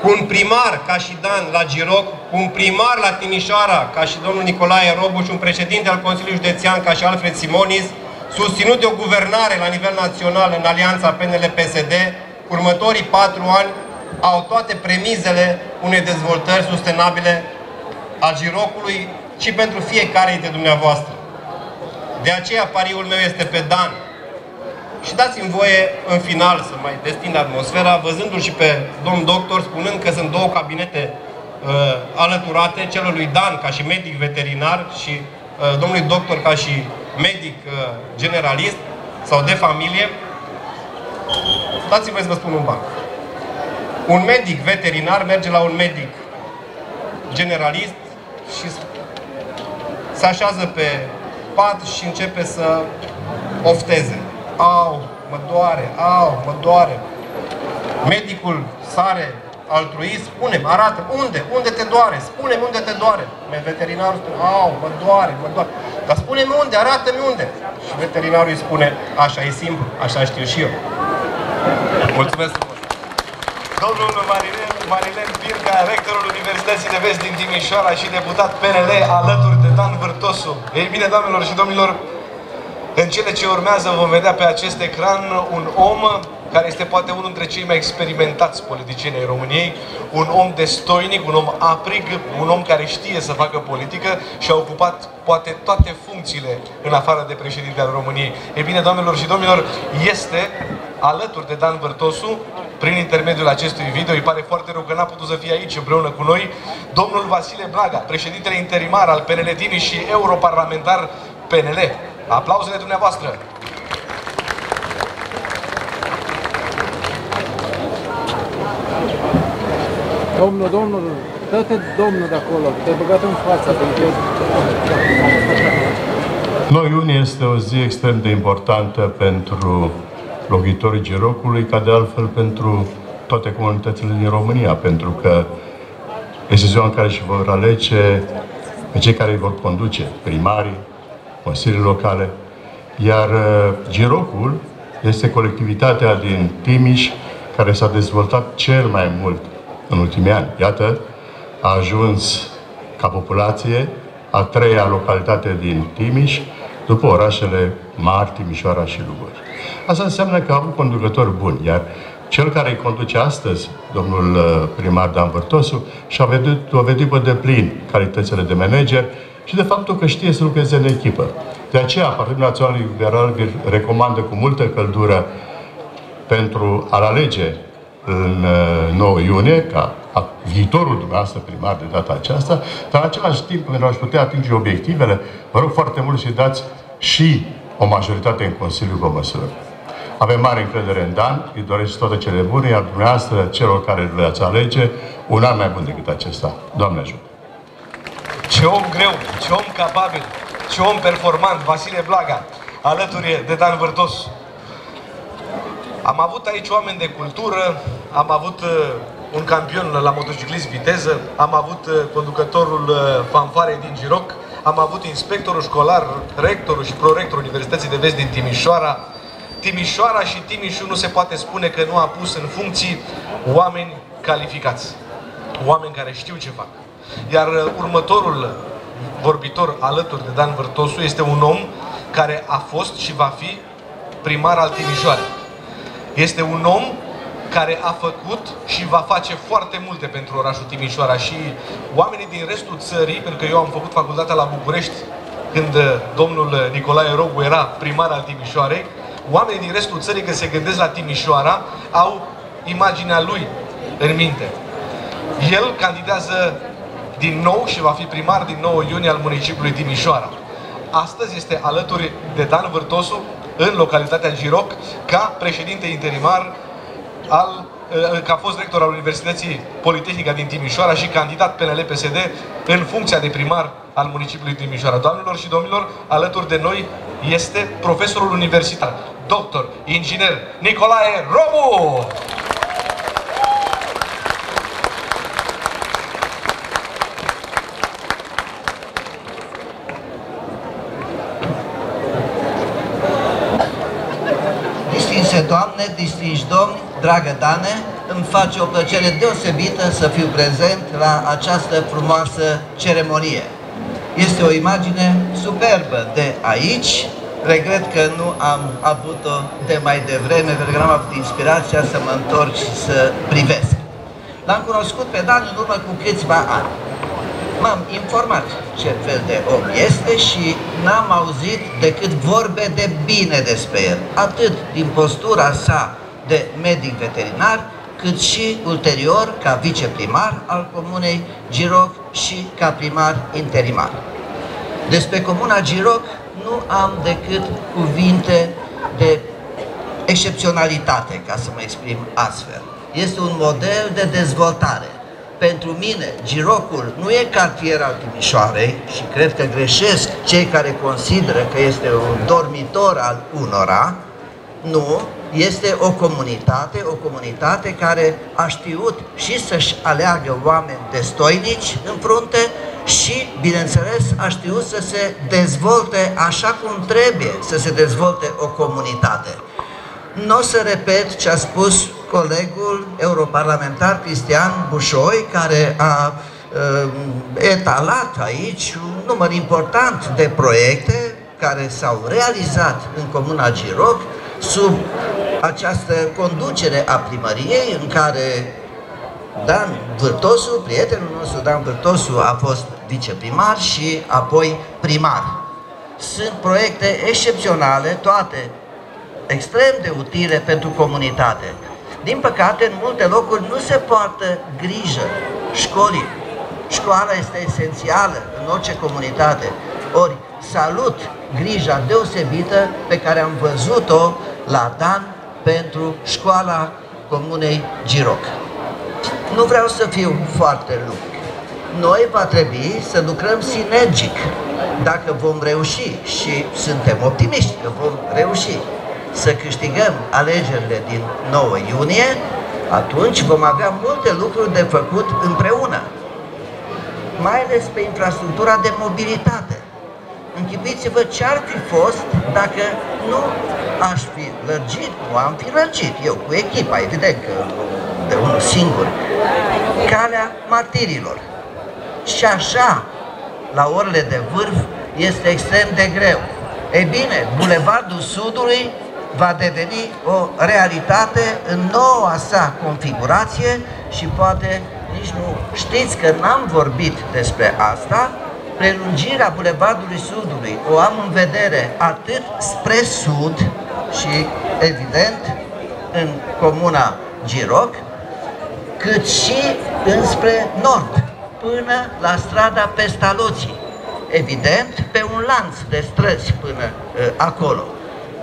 cu un primar ca și Dan la Giroc, cu un primar la Timișoara ca și domnul Nicolae Robu și un președinte al Consiliului Județean ca și Alfred Simonis, susținut de o guvernare la nivel național în alianța PNL-PSD, următorii patru ani au toate premizele unei dezvoltări sustenabile a Girocului și pentru fiecare dintre dumneavoastră. De aceea pariul meu este pe Dan, și dați-mi voie, în final, să mai destind atmosfera, văzându-l și pe domn doctor, spunând că sunt două cabinete uh, alăturate, celor lui Dan ca și medic veterinar și uh, domnului doctor ca și medic uh, generalist sau de familie. Dați-mi voie să vă spun un banc. Un medic veterinar merge la un medic generalist și se așează pe pat și începe să ofteze au, mă doare, au, mă doare. Medicul sare altruist, spune arată, unde, unde te doare, spune unde te doare. Veterinarul spune, au, mă doare, mă doare. Dar spune-mi unde, arată-mi unde. Și veterinarul îi spune, așa e simplu, așa știu și eu. Mulțumesc frumos. Domnul Marilen, Marilen Birca, rectorul Universității de Vest din Timișoara și deputat PNL alături de Dan Vârtosu. Ei bine, doamnelor și domnilor, în cele ce urmează vom vedea pe acest ecran un om care este poate unul dintre cei mai experimentați politicieni ai României, un om destoinic, un om aprig, un om care știe să facă politică și a ocupat poate toate funcțiile în afară de președinte al României. E bine, doamnelor și domnilor, este alături de Dan Bărtosu, prin intermediul acestui video, îi pare foarte rău că n-a putut să fie aici împreună cu noi, domnul Vasile Blaga, președintele interimar al PNL Timiș și europarlamentar PNL. Aplauzele dumneavoastră! Domnul, domnul, dă-te domnul de acolo, te-ai băgat în fața, pentru Noi iunie este o zi extrem de importantă pentru locuitorii Girocului, ca de altfel pentru toate comunitățile din România, pentru că este ziua în care și vor alege pe cei care îi vor conduce, primarii, consilii locale, iar uh, Girocul este colectivitatea din Timiș care s-a dezvoltat cel mai mult în ultimii ani. Iată, a ajuns ca populație a treia localitate din Timiș, după orașele mari, Timișoara și Lugoj. Asta înseamnă că a avut conducători buni, iar cel care îi conduce astăzi, domnul uh, primar Dan Vârtosu, și-a vedut, dovedit pe deplin calitățile de manager și de faptul că știe să lucreze în echipă. De aceea, Partidul Național Liberal vi recomandă cu multă căldură pentru a-l alege în 9 uh, iunie, ca viitorul dumneavoastră primar de data aceasta, dar în același timp, pentru a-și putea atinge obiectivele, vă rog foarte mult să dați și o majoritate în Consiliul pe măsură. Avem mare încredere în Dan, îi doresc toate cele bune, iar dumneavoastră, celor care le veți alege, un an mai bun decât acesta. Doamne ajută! Ce om greu, ce om capabil, ce om performant, Vasile Blaga, alături de Dan Vârtos. Am avut aici oameni de cultură, am avut uh, un campion la motociclism viteză, am avut uh, conducătorul uh, fanfarei din Giroc, am avut inspectorul școlar, rectorul și prorectorul Universității de Vest din Timișoara. Timișoara și Timișul nu se poate spune că nu a pus în funcții oameni calificați, oameni care știu ce fac. Iar următorul vorbitor alături de Dan Vârtosu este un om care a fost și va fi primar al Timișoarei. Este un om care a făcut și va face foarte multe pentru orașul Timișoara și oamenii din restul țării, pentru că eu am făcut facultatea la București când uh, domnul Nicolae Rogu era primar al Timișoarei, oamenii din restul țării când se gândesc la Timișoara au imaginea lui în minte. El candidează din nou și va fi primar din 9 iunie al municipiului Timișoara. Astăzi este alături de Dan Vârtosu în localitatea Giroc ca președinte interimar al, eh, ca fost rector al Universității Politehnica din Timișoara și candidat PNL-PSD în funcția de primar al municipiului Timișoara. Doamnelor și domnilor, alături de noi este profesorul universitar, doctor, inginer Nicolae Robu! doamne, distinși domni, dragă Dane, îmi face o plăcere deosebită să fiu prezent la această frumoasă ceremonie. Este o imagine superbă de aici, regret că nu am avut-o de mai devreme, pentru că n-am avut inspirația să mă întorc și să privesc. L-am cunoscut pe Dan în urmă cu câțiva ani m-am informat ce fel de om este și n-am auzit decât vorbe de bine despre el, atât din postura sa de medic veterinar, cât și ulterior ca viceprimar al comunei Giroc și ca primar interimar. Despre comuna Giroc nu am decât cuvinte de excepționalitate, ca să mă exprim astfel. Este un model de dezvoltare pentru mine, Girocul nu e cartier al Timișoarei și cred că greșesc cei care consideră că este un dormitor al unora, nu, este o comunitate, o comunitate care a știut și să-și aleagă oameni destoinici în frunte și, bineînțeles, a știut să se dezvolte așa cum trebuie să se dezvolte o comunitate. Nu o să repet ce a spus colegul europarlamentar Cristian Bușoi, care a uh, etalat aici un număr important de proiecte care s-au realizat în Comuna Giroc sub această conducere a primăriei în care Dan Vârtosu, prietenul nostru Dan Vârtosu a fost viceprimar și apoi primar. Sunt proiecte excepționale, toate extrem de utile pentru comunitate. Din păcate, în multe locuri nu se poartă grijă școlii. Școala este esențială în orice comunitate. Ori salut grija deosebită pe care am văzut-o la Dan pentru școala comunei Giroc. Nu vreau să fiu foarte lung. Noi va trebui să lucrăm sinergic. Dacă vom reuși și suntem optimiști că vom reuși să câștigăm alegerile din 9 iunie, atunci vom avea multe lucruri de făcut împreună, mai ales pe infrastructura de mobilitate. Închipuiți-vă ce ar fi fost dacă nu aș fi lărgit, nu am fi lărgit, eu cu echipa, evident că de unul singur, calea martirilor. Și așa, la orele de vârf, este extrem de greu. Ei bine, Bulevardul Sudului va deveni o realitate în noua sa configurație și poate nici nu știți că n-am vorbit despre asta, prelungirea Bulevardului Sudului o am în vedere atât spre sud și evident în comuna Giroc, cât și înspre nord, până la strada Pestaloții. Evident, pe un lanț de străzi până uh, acolo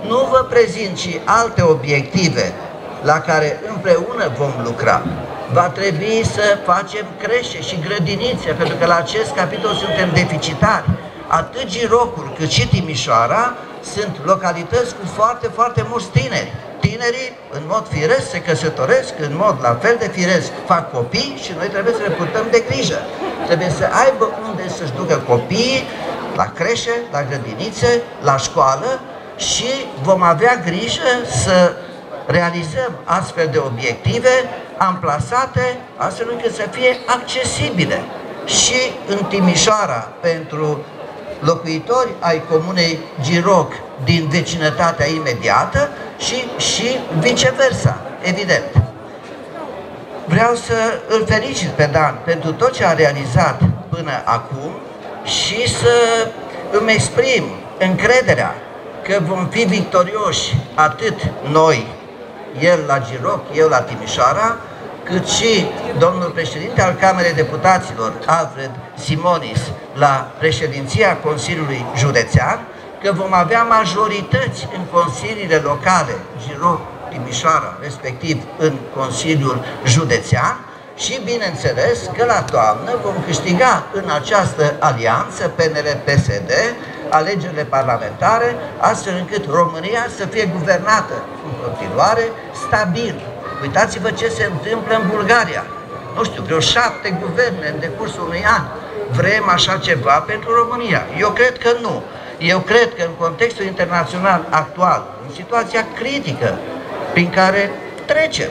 nu vă prezint și alte obiective la care împreună vom lucra. Va trebui să facem crește și grădinițe, pentru că la acest capitol suntem deficitari. Atât Girocul cât și Timișoara sunt localități cu foarte, foarte mulți tineri. Tinerii, în mod firesc, se căsătoresc, în mod la fel de firesc, fac copii și noi trebuie să le purtăm de grijă. Trebuie să aibă unde să-și ducă copiii, la creșe, la grădinițe, la școală, și vom avea grijă să realizăm astfel de obiective amplasate astfel încât să fie accesibile și în Timișoara pentru locuitori ai comunei Giroc din vecinătatea imediată și, și viceversa, evident. Vreau să îl felicit pe Dan pentru tot ce a realizat până acum și să îmi exprim încrederea că vom fi victorioși atât noi, el la Giroc, eu la Timișoara, cât și domnul președinte al Camerei Deputaților, Alfred Simonis, la președinția Consiliului Județean, că vom avea majorități în consiliile locale, Giroc, Timișoara, respectiv în Consiliul Județean, și, bineînțeles, că la toamnă vom câștiga în această alianță PNL-PSD alegerile parlamentare, astfel încât România să fie guvernată în continuare stabil. Uitați-vă ce se întâmplă în Bulgaria. Nu știu, vreo șapte guverne în decursul unui an. Vrem așa ceva pentru România? Eu cred că nu. Eu cred că în contextul internațional actual, în situația critică prin care trecem,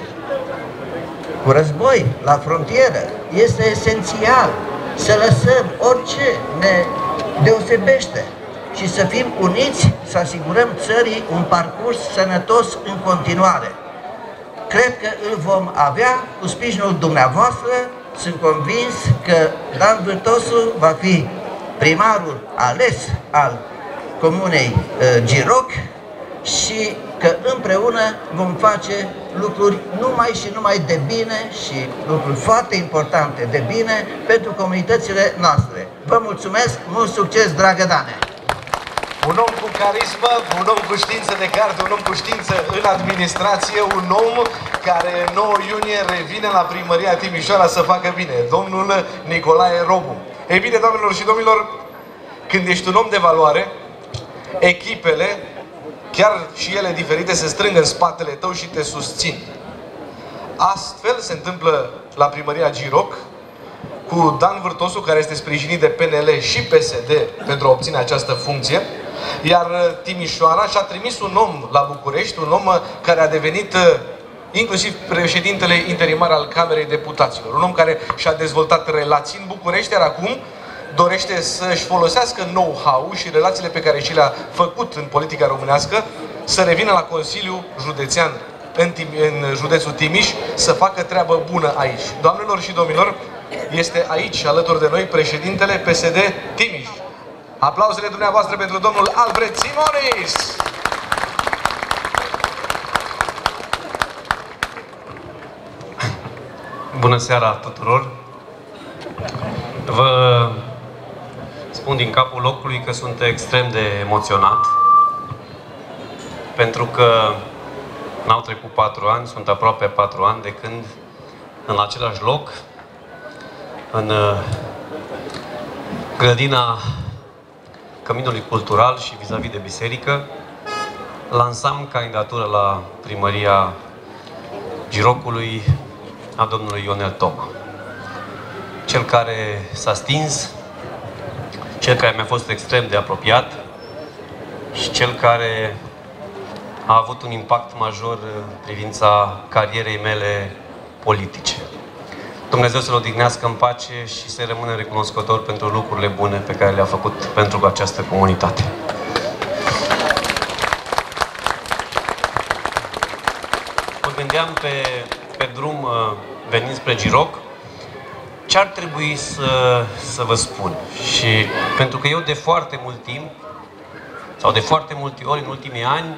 cu război la frontieră, este esențial să lăsăm orice ne deosebește și să fim uniți, să asigurăm țării un parcurs sănătos în continuare. Cred că îl vom avea cu sprijinul dumneavoastră. Sunt convins că Dan Vârtosu va fi primarul ales al comunei uh, Giroc și că împreună vom face lucruri numai și numai de bine și lucruri foarte importante de bine pentru comunitățile noastre. Vă mulțumesc, mult succes, dragă Dane! Un om cu carismă, un om cu știință de carte, un om cu știință în administrație, un om care în 9 iunie revine la primăria Timișoara să facă bine, domnul Nicolae Robu. Ei bine, doamnelor și domnilor, când ești un om de valoare, echipele, chiar și ele diferite, se strâng în spatele tău și te susțin. Astfel se întâmplă la primăria Giroc, cu Dan Vârtosu, care este sprijinit de PNL și PSD pentru a obține această funcție. Iar uh, Timișoara și-a trimis un om la București, un om uh, care a devenit uh, inclusiv președintele interimar al Camerei Deputaților. Un om care și-a dezvoltat relații în București, iar acum dorește să-și folosească know-how și relațiile pe care și le-a făcut în politica românească să revină la Consiliul Județean în, Tim- în județul Timiș să facă treabă bună aici. Doamnelor și domnilor, este aici alături de noi președintele PSD Timiș. Aplauzele dumneavoastră pentru domnul Albert Simonis! Bună seara tuturor! Vă spun din capul locului că sunt extrem de emoționat pentru că n-au trecut patru ani, sunt aproape patru ani de când în același loc, în uh, grădina Căminului Cultural și vis-a-vis -vis de biserică, lansam candidatură la primăria Girocului a domnului Ionel Toma. Cel care s-a stins, cel care mi-a fost extrem de apropiat și cel care a avut un impact major în privința carierei mele politice. Dumnezeu să-L odihnească în pace și să rămână recunoscător pentru lucrurile bune pe care le-a făcut pentru această comunitate. Mă gândeam pe, pe drum uh, venind spre Giroc, ce ar trebui să, să vă spun? Și pentru că eu de foarte mult timp, sau de foarte multe ori în ultimii ani,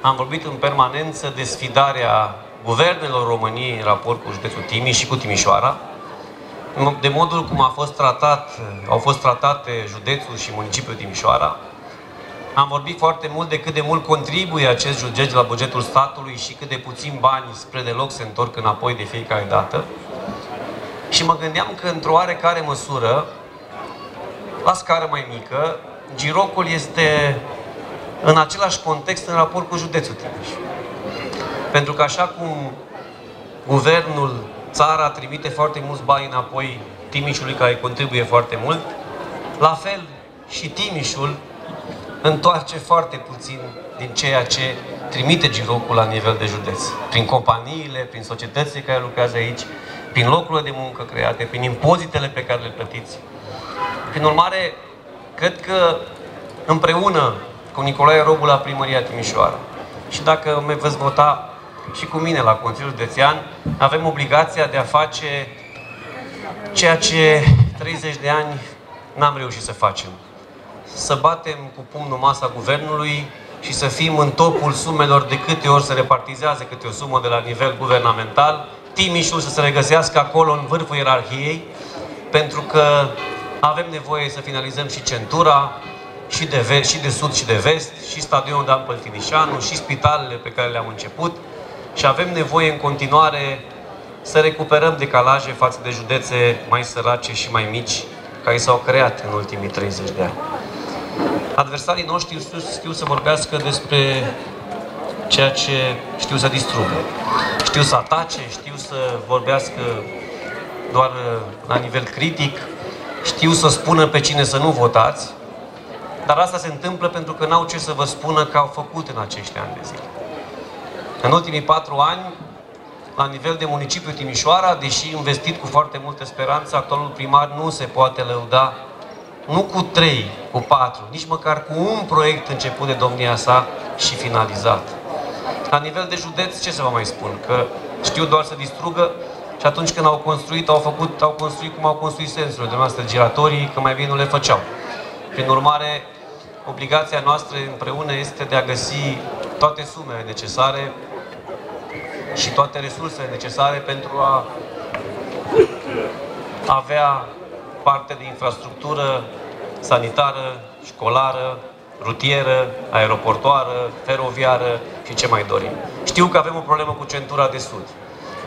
am vorbit în permanență de sfidarea guvernelor României în raport cu județul Timiș și cu Timișoara, de modul cum a fost tratat, au fost tratate județul și municipiul Timișoara. Am vorbit foarte mult de cât de mult contribuie acest județ la bugetul statului și cât de puțin bani spre deloc se întorc înapoi de fiecare dată. Și mă gândeam că într-o oarecare măsură, la scară mai mică, girocul este în același context în raport cu județul Timiș. Pentru că așa cum guvernul, țara trimite foarte mulți bani înapoi Timișului care contribuie foarte mult, la fel și Timișul întoarce foarte puțin din ceea ce trimite girocul la nivel de județ. Prin companiile, prin societățile care lucrează aici, prin locurile de muncă create, prin impozitele pe care le plătiți. Prin urmare, cred că împreună cu Nicolae Robu la primăria Timișoara. Și dacă mă veți vota și cu mine la Consiliul Județean, avem obligația de a face ceea ce 30 de ani n-am reușit să facem. Să batem cu pumnul masa guvernului și să fim în topul sumelor de câte ori se repartizează câte o sumă de la nivel guvernamental, Timișul să se regăsească acolo în vârful ierarhiei, pentru că avem nevoie să finalizăm și centura, și de, vest, și de sud și de vest, și stadionul Dan Păltinișanu, și spitalele pe care le-am început și avem nevoie în continuare să recuperăm decalaje față de județe mai sărace și mai mici care s-au creat în ultimii 30 de ani. Adversarii noștri știu, știu să vorbească despre ceea ce știu să distrugă. Știu să atace, știu să vorbească doar la nivel critic, știu să spună pe cine să nu votați, dar asta se întâmplă pentru că n-au ce să vă spună că au făcut în acești ani de zile. În ultimii patru ani, la nivel de municipiu Timișoara, deși investit cu foarte multă speranță, actualul primar nu se poate lăuda nu cu trei, cu patru, nici măcar cu un proiect început de domnia sa și finalizat. La nivel de județ, ce să vă mai spun? Că știu doar să distrugă și atunci când au construit, au făcut, au construit cum au construit sensurile de noastre giratorii, că mai bine nu le făceau. Prin urmare, obligația noastră împreună este de a găsi toate sumele necesare și toate resursele necesare pentru a avea parte de infrastructură sanitară, școlară, rutieră, aeroportoară, feroviară și ce mai dorim. Știu că avem o problemă cu centura de sud.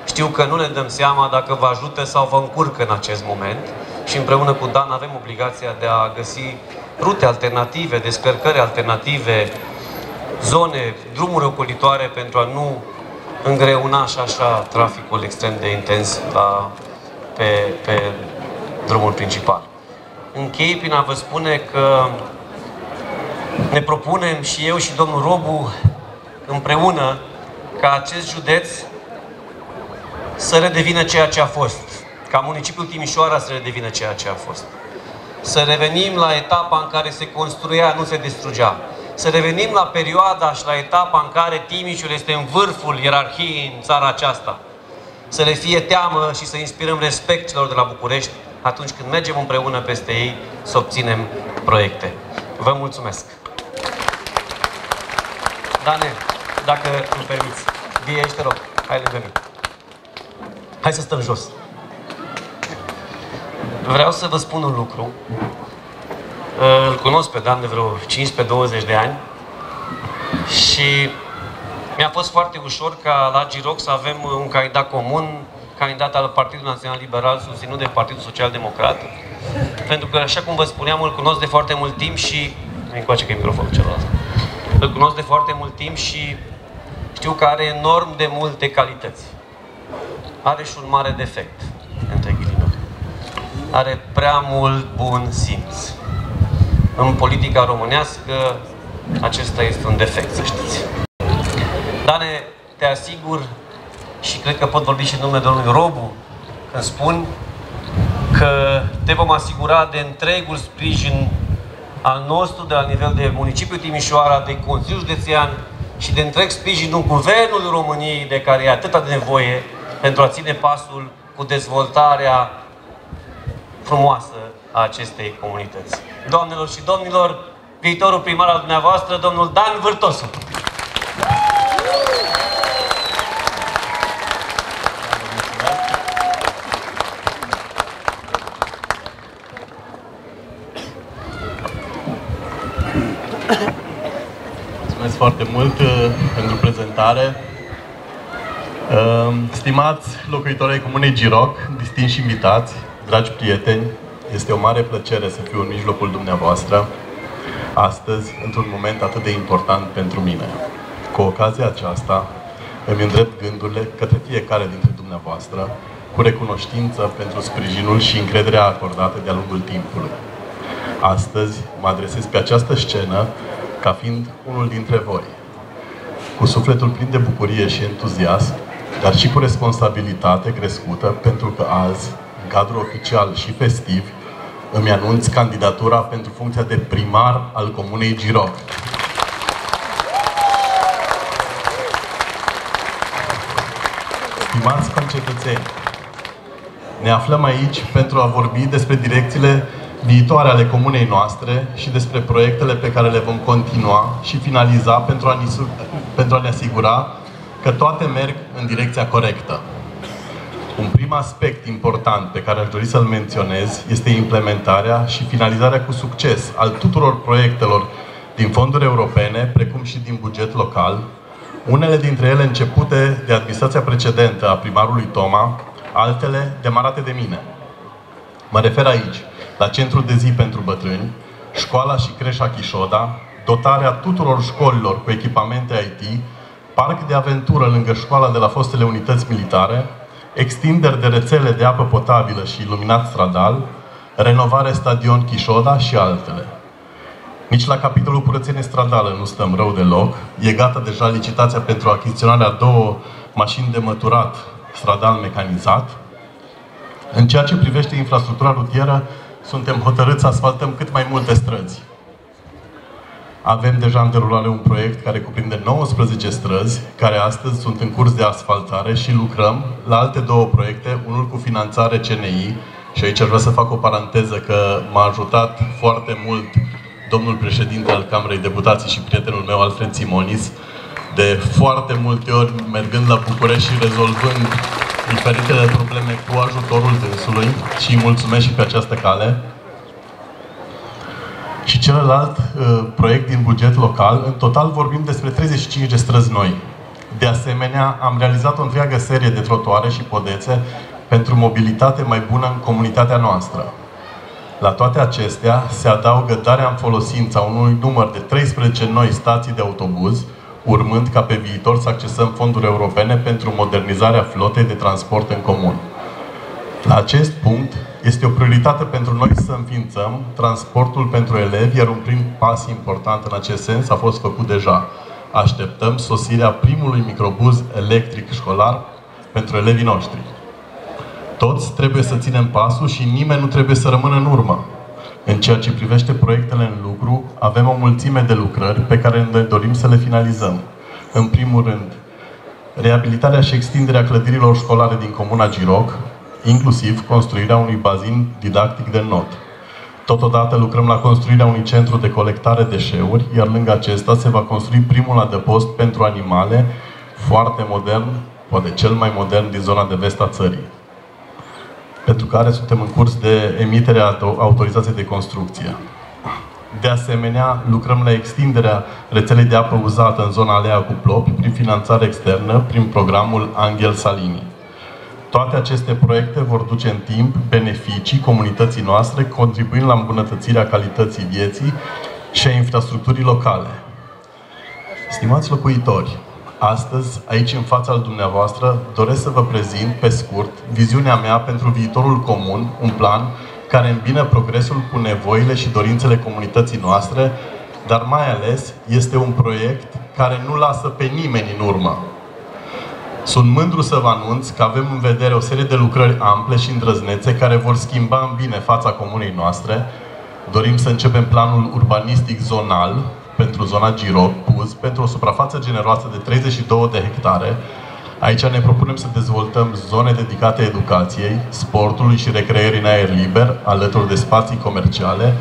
Știu că nu ne dăm seama dacă vă ajută sau vă încurcă în acest moment și împreună cu Dan avem obligația de a găsi rute alternative, descărcări alternative, zone, drumuri ocolitoare pentru a nu îngreuna și așa traficul extrem de intens la, pe, pe drumul principal. Închei prin a vă spune că ne propunem și eu și domnul Robu împreună ca acest județ să redevină ceea ce a fost. Ca municipiul Timișoara să redevină ceea ce a fost să revenim la etapa în care se construia, nu se distrugea. Să revenim la perioada și la etapa în care Timișul este în vârful ierarhiei în țara aceasta. Să le fie teamă și să inspirăm respect celor de la București atunci când mergem împreună peste ei să obținem proiecte. Vă mulțumesc! Dane, dacă îmi permiți, vie aici, te rog, hai lângă mine. Hai să stăm jos. Vreau să vă spun un lucru. Îl cunosc pe Dan de vreo 15-20 de ani și mi-a fost foarte ușor ca la Giroc să avem un candidat comun, candidat al Partidului Național Liberal susținut de Partidul Social Democrat. Pentru că, așa cum vă spuneam, îl cunosc de foarte mult timp și... Încoace că e microfonul celălalt. Îl cunosc de foarte mult timp și știu că are enorm de multe calități. Are și un mare defect, între ghilimele. Are prea mult bun simț. În politica românească, acesta este un defect, să știți. Dane, te asigur și cred că pot vorbi și în numele domnului Robu când spun că te vom asigura de întregul sprijin al nostru de la nivel de municipiul Timișoara, de Consiliul Județean și de întreg sprijinul Guvernului României de care e atâta de nevoie pentru a ține pasul cu dezvoltarea frumoasă a acestei comunități. Doamnelor și domnilor, viitorul primar al dumneavoastră, domnul Dan Vârtosu. Mulțumesc foarte mult uh, pentru prezentare. Uh, stimați locuitori ai Comunei Giroc, distinși invitați, dragi prieteni, este o mare plăcere să fiu în mijlocul dumneavoastră astăzi, într-un moment atât de important pentru mine. Cu ocazia aceasta, îmi îndrept gândurile către fiecare dintre dumneavoastră, cu recunoștință pentru sprijinul și încrederea acordată de-a lungul timpului. Astăzi mă adresez pe această scenă ca fiind unul dintre voi, cu sufletul plin de bucurie și entuziasm, dar și cu responsabilitate crescută, pentru că azi, în cadrul oficial și festiv, îmi anunț candidatura pentru funcția de primar al Comunei Giroc. Stimați concetățeni, ne aflăm aici pentru a vorbi despre direcțiile viitoare ale comunei noastre și despre proiectele pe care le vom continua și finaliza pentru a ne, pentru a ne asigura că toate merg în direcția corectă. Un prim aspect important pe care aș dori să-l menționez este implementarea și finalizarea cu succes al tuturor proiectelor din fonduri europene, precum și din buget local, unele dintre ele începute de administrația precedentă a primarului Toma, altele demarate de mine. Mă refer aici la Centrul de Zi pentru Bătrâni, Școala și Creșa Chișoda, dotarea tuturor școlilor cu echipamente IT, parc de aventură lângă școala de la fostele unități militare, extinderi de rețele de apă potabilă și iluminat stradal, renovare stadion Chișoda și altele. Nici la capitolul curățenie stradală nu stăm rău deloc. E gata deja licitația pentru achiziționarea două mașini de măturat stradal mecanizat. În ceea ce privește infrastructura rutieră, suntem hotărâți să asfaltăm cât mai multe străzi. Avem deja în derulare un proiect care cuprinde 19 străzi, care astăzi sunt în curs de asfaltare și lucrăm la alte două proiecte, unul cu finanțare CNI, și. Aici vreau să fac o paranteză că m-a ajutat foarte mult domnul președinte al Camerei Deputații și prietenul meu, Alfred Simonis, de foarte multe ori mergând la București și rezolvând diferitele probleme cu ajutorul dânsului. Și îi mulțumesc și pe această cale. Și celălalt uh, proiect din buget local, în total vorbim despre 35 de străzi noi. De asemenea, am realizat o întreagă serie de trotuare și podețe pentru mobilitate mai bună în comunitatea noastră. La toate acestea se adaugă darea în folosința unui număr de 13 noi stații de autobuz, urmând ca pe viitor să accesăm fonduri europene pentru modernizarea flotei de transport în comun. La acest punct, este o prioritate pentru noi să înființăm transportul pentru elevi, iar un prim pas important în acest sens a fost făcut deja. Așteptăm sosirea primului microbuz electric școlar pentru elevii noștri. Toți trebuie să ținem pasul și nimeni nu trebuie să rămână în urmă. În ceea ce privește proiectele în lucru, avem o mulțime de lucrări pe care ne dorim să le finalizăm. În primul rând, reabilitarea și extinderea clădirilor școlare din Comuna Giroc, inclusiv construirea unui bazin didactic de not. Totodată lucrăm la construirea unui centru de colectare deșeuri, iar lângă acesta se va construi primul adăpost pentru animale, foarte modern, poate cel mai modern din zona de vest a țării, pentru care suntem în curs de emitere a autorizației de construcție. De asemenea, lucrăm la extinderea rețelei de apă uzată în zona Alea cu Plopi prin finanțare externă, prin programul Angel Salini. Toate aceste proiecte vor duce în timp beneficii comunității noastre, contribuind la îmbunătățirea calității vieții și a infrastructurii locale. Stimați locuitori, astăzi, aici în fața al dumneavoastră, doresc să vă prezint, pe scurt, viziunea mea pentru viitorul comun, un plan care îmbină progresul cu nevoile și dorințele comunității noastre, dar mai ales este un proiect care nu lasă pe nimeni în urmă. Sunt mândru să vă anunț că avem în vedere o serie de lucrări ample și îndrăznețe care vor schimba în bine fața comunei noastre. Dorim să începem planul urbanistic zonal pentru zona Giroc, Puz, pentru o suprafață generoasă de 32 de hectare. Aici ne propunem să dezvoltăm zone dedicate educației, sportului și recreării în aer liber, alături de spații comerciale,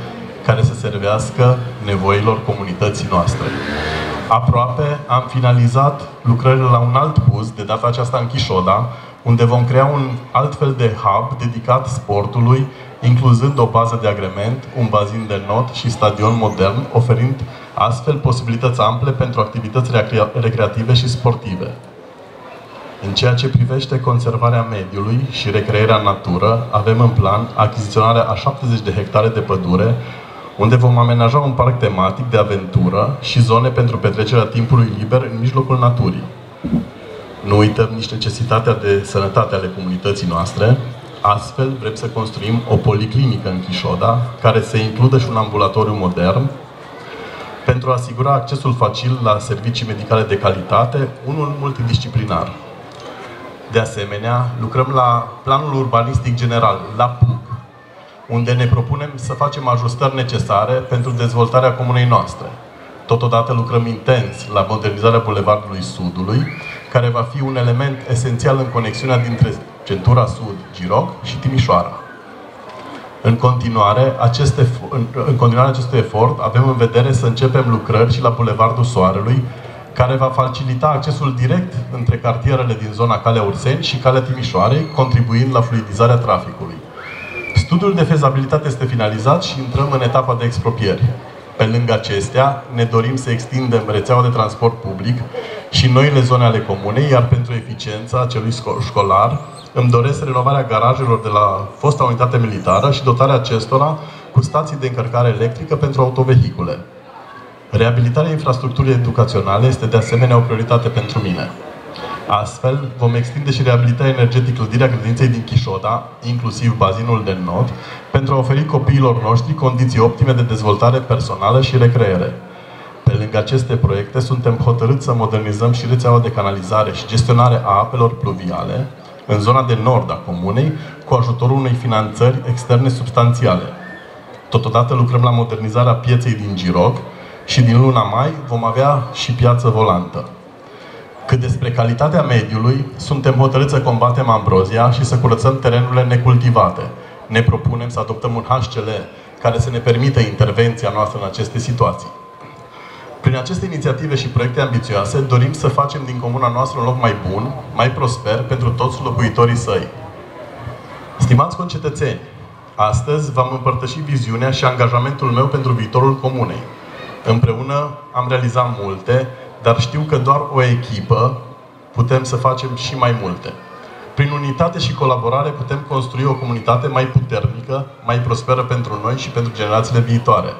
care să servească nevoilor comunității noastre. Aproape am finalizat lucrările la un alt buz, de data aceasta în Chișoda, unde vom crea un alt fel de hub dedicat sportului, incluzând o bază de agrement, un bazin de not și stadion modern, oferind astfel posibilități ample pentru activități recreative și sportive. În ceea ce privește conservarea mediului și recrearea în natură, avem în plan achiziționarea a 70 de hectare de pădure, unde vom amenaja un parc tematic de aventură și zone pentru petrecerea timpului liber în mijlocul naturii. Nu uităm nici necesitatea de sănătate ale comunității noastre, astfel vrem să construim o policlinică în Chișoda, care să includă și un ambulatoriu modern, pentru a asigura accesul facil la servicii medicale de calitate, unul multidisciplinar. De asemenea, lucrăm la planul urbanistic general, la PUC, unde ne propunem să facem ajustări necesare pentru dezvoltarea comunei noastre. Totodată lucrăm intens la modernizarea Bulevardului Sudului, care va fi un element esențial în conexiunea dintre centura Sud, Giroc și Timișoara. În continuare, aceste, în, în continuare acestui efort, avem în vedere să începem lucrări și la Bulevardul Soarelui, care va facilita accesul direct între cartierele din zona Calea Urseni și Calea Timișoarei, contribuind la fluidizarea traficului. Studiul de fezabilitate este finalizat și intrăm în etapa de expropieri. Pe lângă acestea, ne dorim să extindem rețeaua de transport public și noile zone ale comunei, iar pentru eficiența acelui școlar, îmi doresc renovarea garajelor de la fosta unitate militară și dotarea acestora cu stații de încărcare electrică pentru autovehicule. Reabilitarea infrastructurii educaționale este de asemenea o prioritate pentru mine. Astfel, vom extinde și reabilita energetic clădirea grădinței din Chișoda, inclusiv bazinul de not, pentru a oferi copiilor noștri condiții optime de dezvoltare personală și recreere. Pe lângă aceste proiecte, suntem hotărâți să modernizăm și rețeaua de canalizare și gestionare a apelor pluviale în zona de nord a comunei, cu ajutorul unei finanțări externe substanțiale. Totodată lucrăm la modernizarea pieței din Giroc și din luna mai vom avea și piață volantă. Cât despre calitatea mediului, suntem hotărâți să combatem ambrozia și să curățăm terenurile necultivate. Ne propunem să adoptăm un HCL care să ne permită intervenția noastră în aceste situații. Prin aceste inițiative și proiecte ambițioase, dorim să facem din comuna noastră un loc mai bun, mai prosper pentru toți locuitorii săi. Stimați concetățeni, astăzi v-am împărtășit viziunea și angajamentul meu pentru viitorul comunei. Împreună am realizat multe, dar știu că doar o echipă putem să facem și mai multe. Prin unitate și colaborare putem construi o comunitate mai puternică, mai prosperă pentru noi și pentru generațiile viitoare.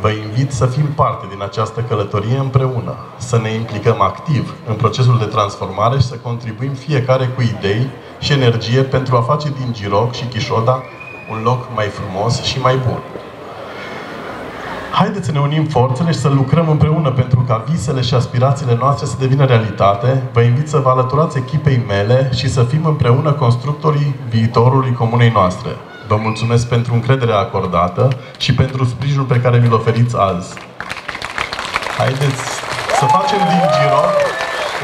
Vă invit să fim parte din această călătorie împreună, să ne implicăm activ în procesul de transformare și să contribuim fiecare cu idei și energie pentru a face din Giroc și Chișoda un loc mai frumos și mai bun. Haideți să ne unim forțele și să lucrăm împreună pentru ca visele și aspirațiile noastre să devină realitate. Vă invit să vă alăturați echipei mele și să fim împreună constructorii viitorului comunei noastre. Vă mulțumesc pentru încrederea acordată și pentru sprijinul pe care mi-l oferiți azi. Haideți să facem din Giro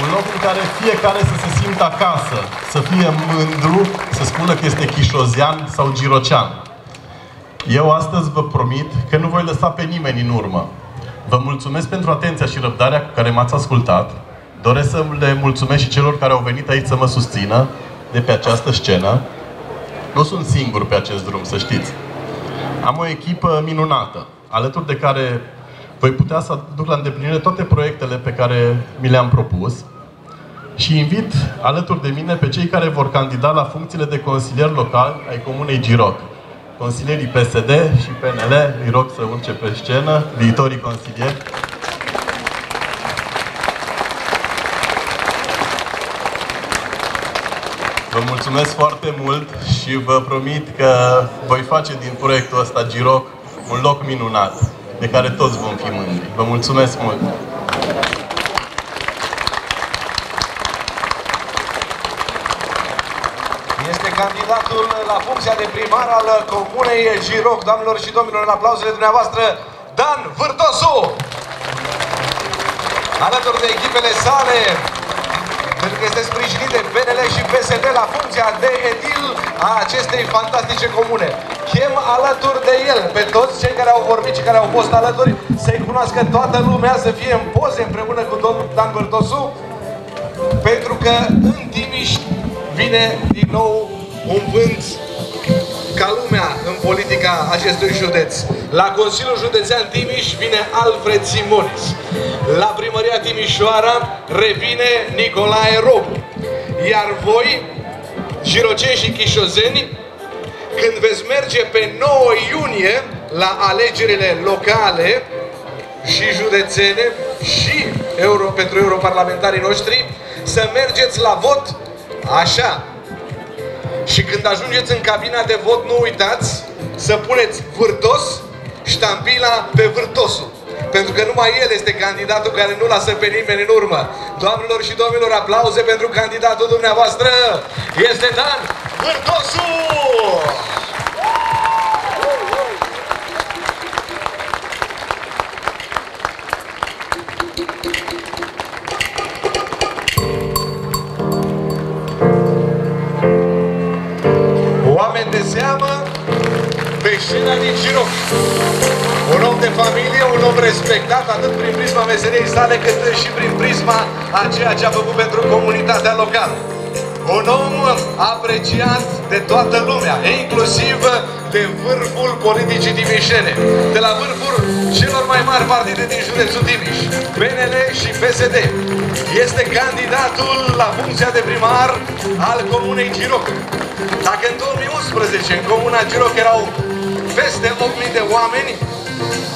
un loc în care fiecare să se simtă acasă, să fie mândru, să spună că este chișozian sau girocean. Eu astăzi vă promit că nu voi lăsa pe nimeni în urmă. Vă mulțumesc pentru atenția și răbdarea cu care m-ați ascultat. Doresc să le mulțumesc și celor care au venit aici să mă susțină de pe această scenă. Nu sunt singur pe acest drum, să știți. Am o echipă minunată, alături de care voi putea să duc la îndeplinire toate proiectele pe care mi le-am propus și invit alături de mine pe cei care vor candida la funcțiile de consilier local ai Comunei Giroc. Consilierii PSD și PNL, îi rog să urce pe scenă, viitorii consilieri. Vă mulțumesc foarte mult și vă promit că voi face din proiectul ăsta Giroc un loc minunat, de care toți vom fi mândri. Vă mulțumesc mult! Este candidatul la funcția de primar al Comunei Giroc. Doamnelor și domnilor, în aplauzele dumneavoastră, Dan Vârtosu! Alături de echipele sale, pentru că este sprijinit de PNL și PSD la funcția de edil a acestei fantastice comune. Chem alături de el pe toți cei care au vorbit și care au fost alături, să-i cunoască toată lumea, să fie în poze împreună cu domnul Dan Vârtosu, pentru că în Timiș vine din nou un vânt ca lumea în politica acestui județ. La Consiliul Județean Timiș vine Alfred Simonis. La Primăria Timișoara revine Nicolae Robu. Iar voi, giroceni și chișozeni, când veți merge pe 9 iunie la alegerile locale și județene și euro, pentru europarlamentarii noștri, să mergeți la vot așa. Și când ajungeți în cabina de vot, nu uitați să puneți vârtos ștampila pe vârtosul. Pentru că numai el este candidatul care nu lasă pe nimeni în urmă. Doamnelor și domnilor, aplauze pentru candidatul dumneavoastră. Este Dan Vârtosu! De seamă pe scena din Giroc. Un om de familie, un om respectat atât prin prisma meseriei sale cât și prin prisma a ceea ce a făcut pentru comunitatea locală. Un om apreciat de toată lumea, inclusiv de vârful politicii timișene, de la vârful celor mai mari partide din județul Timiș, PNL și PSD. Este candidatul la funcția de primar al Comunei Giroc. Dacă în 2011 în Comuna Giroc erau peste 8.000 de oameni,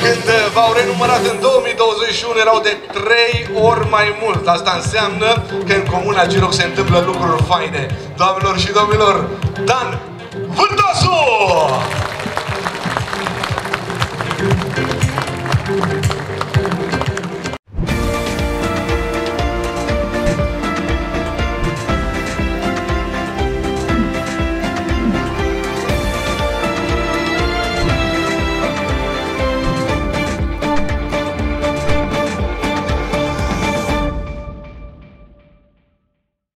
când uh, v-au renumărat în 2021 erau de 3 ori mai mult. Asta înseamnă că în Comuna Giroc se întâmplă lucruri faine. Doamnelor și domnilor, Dan Vântasu!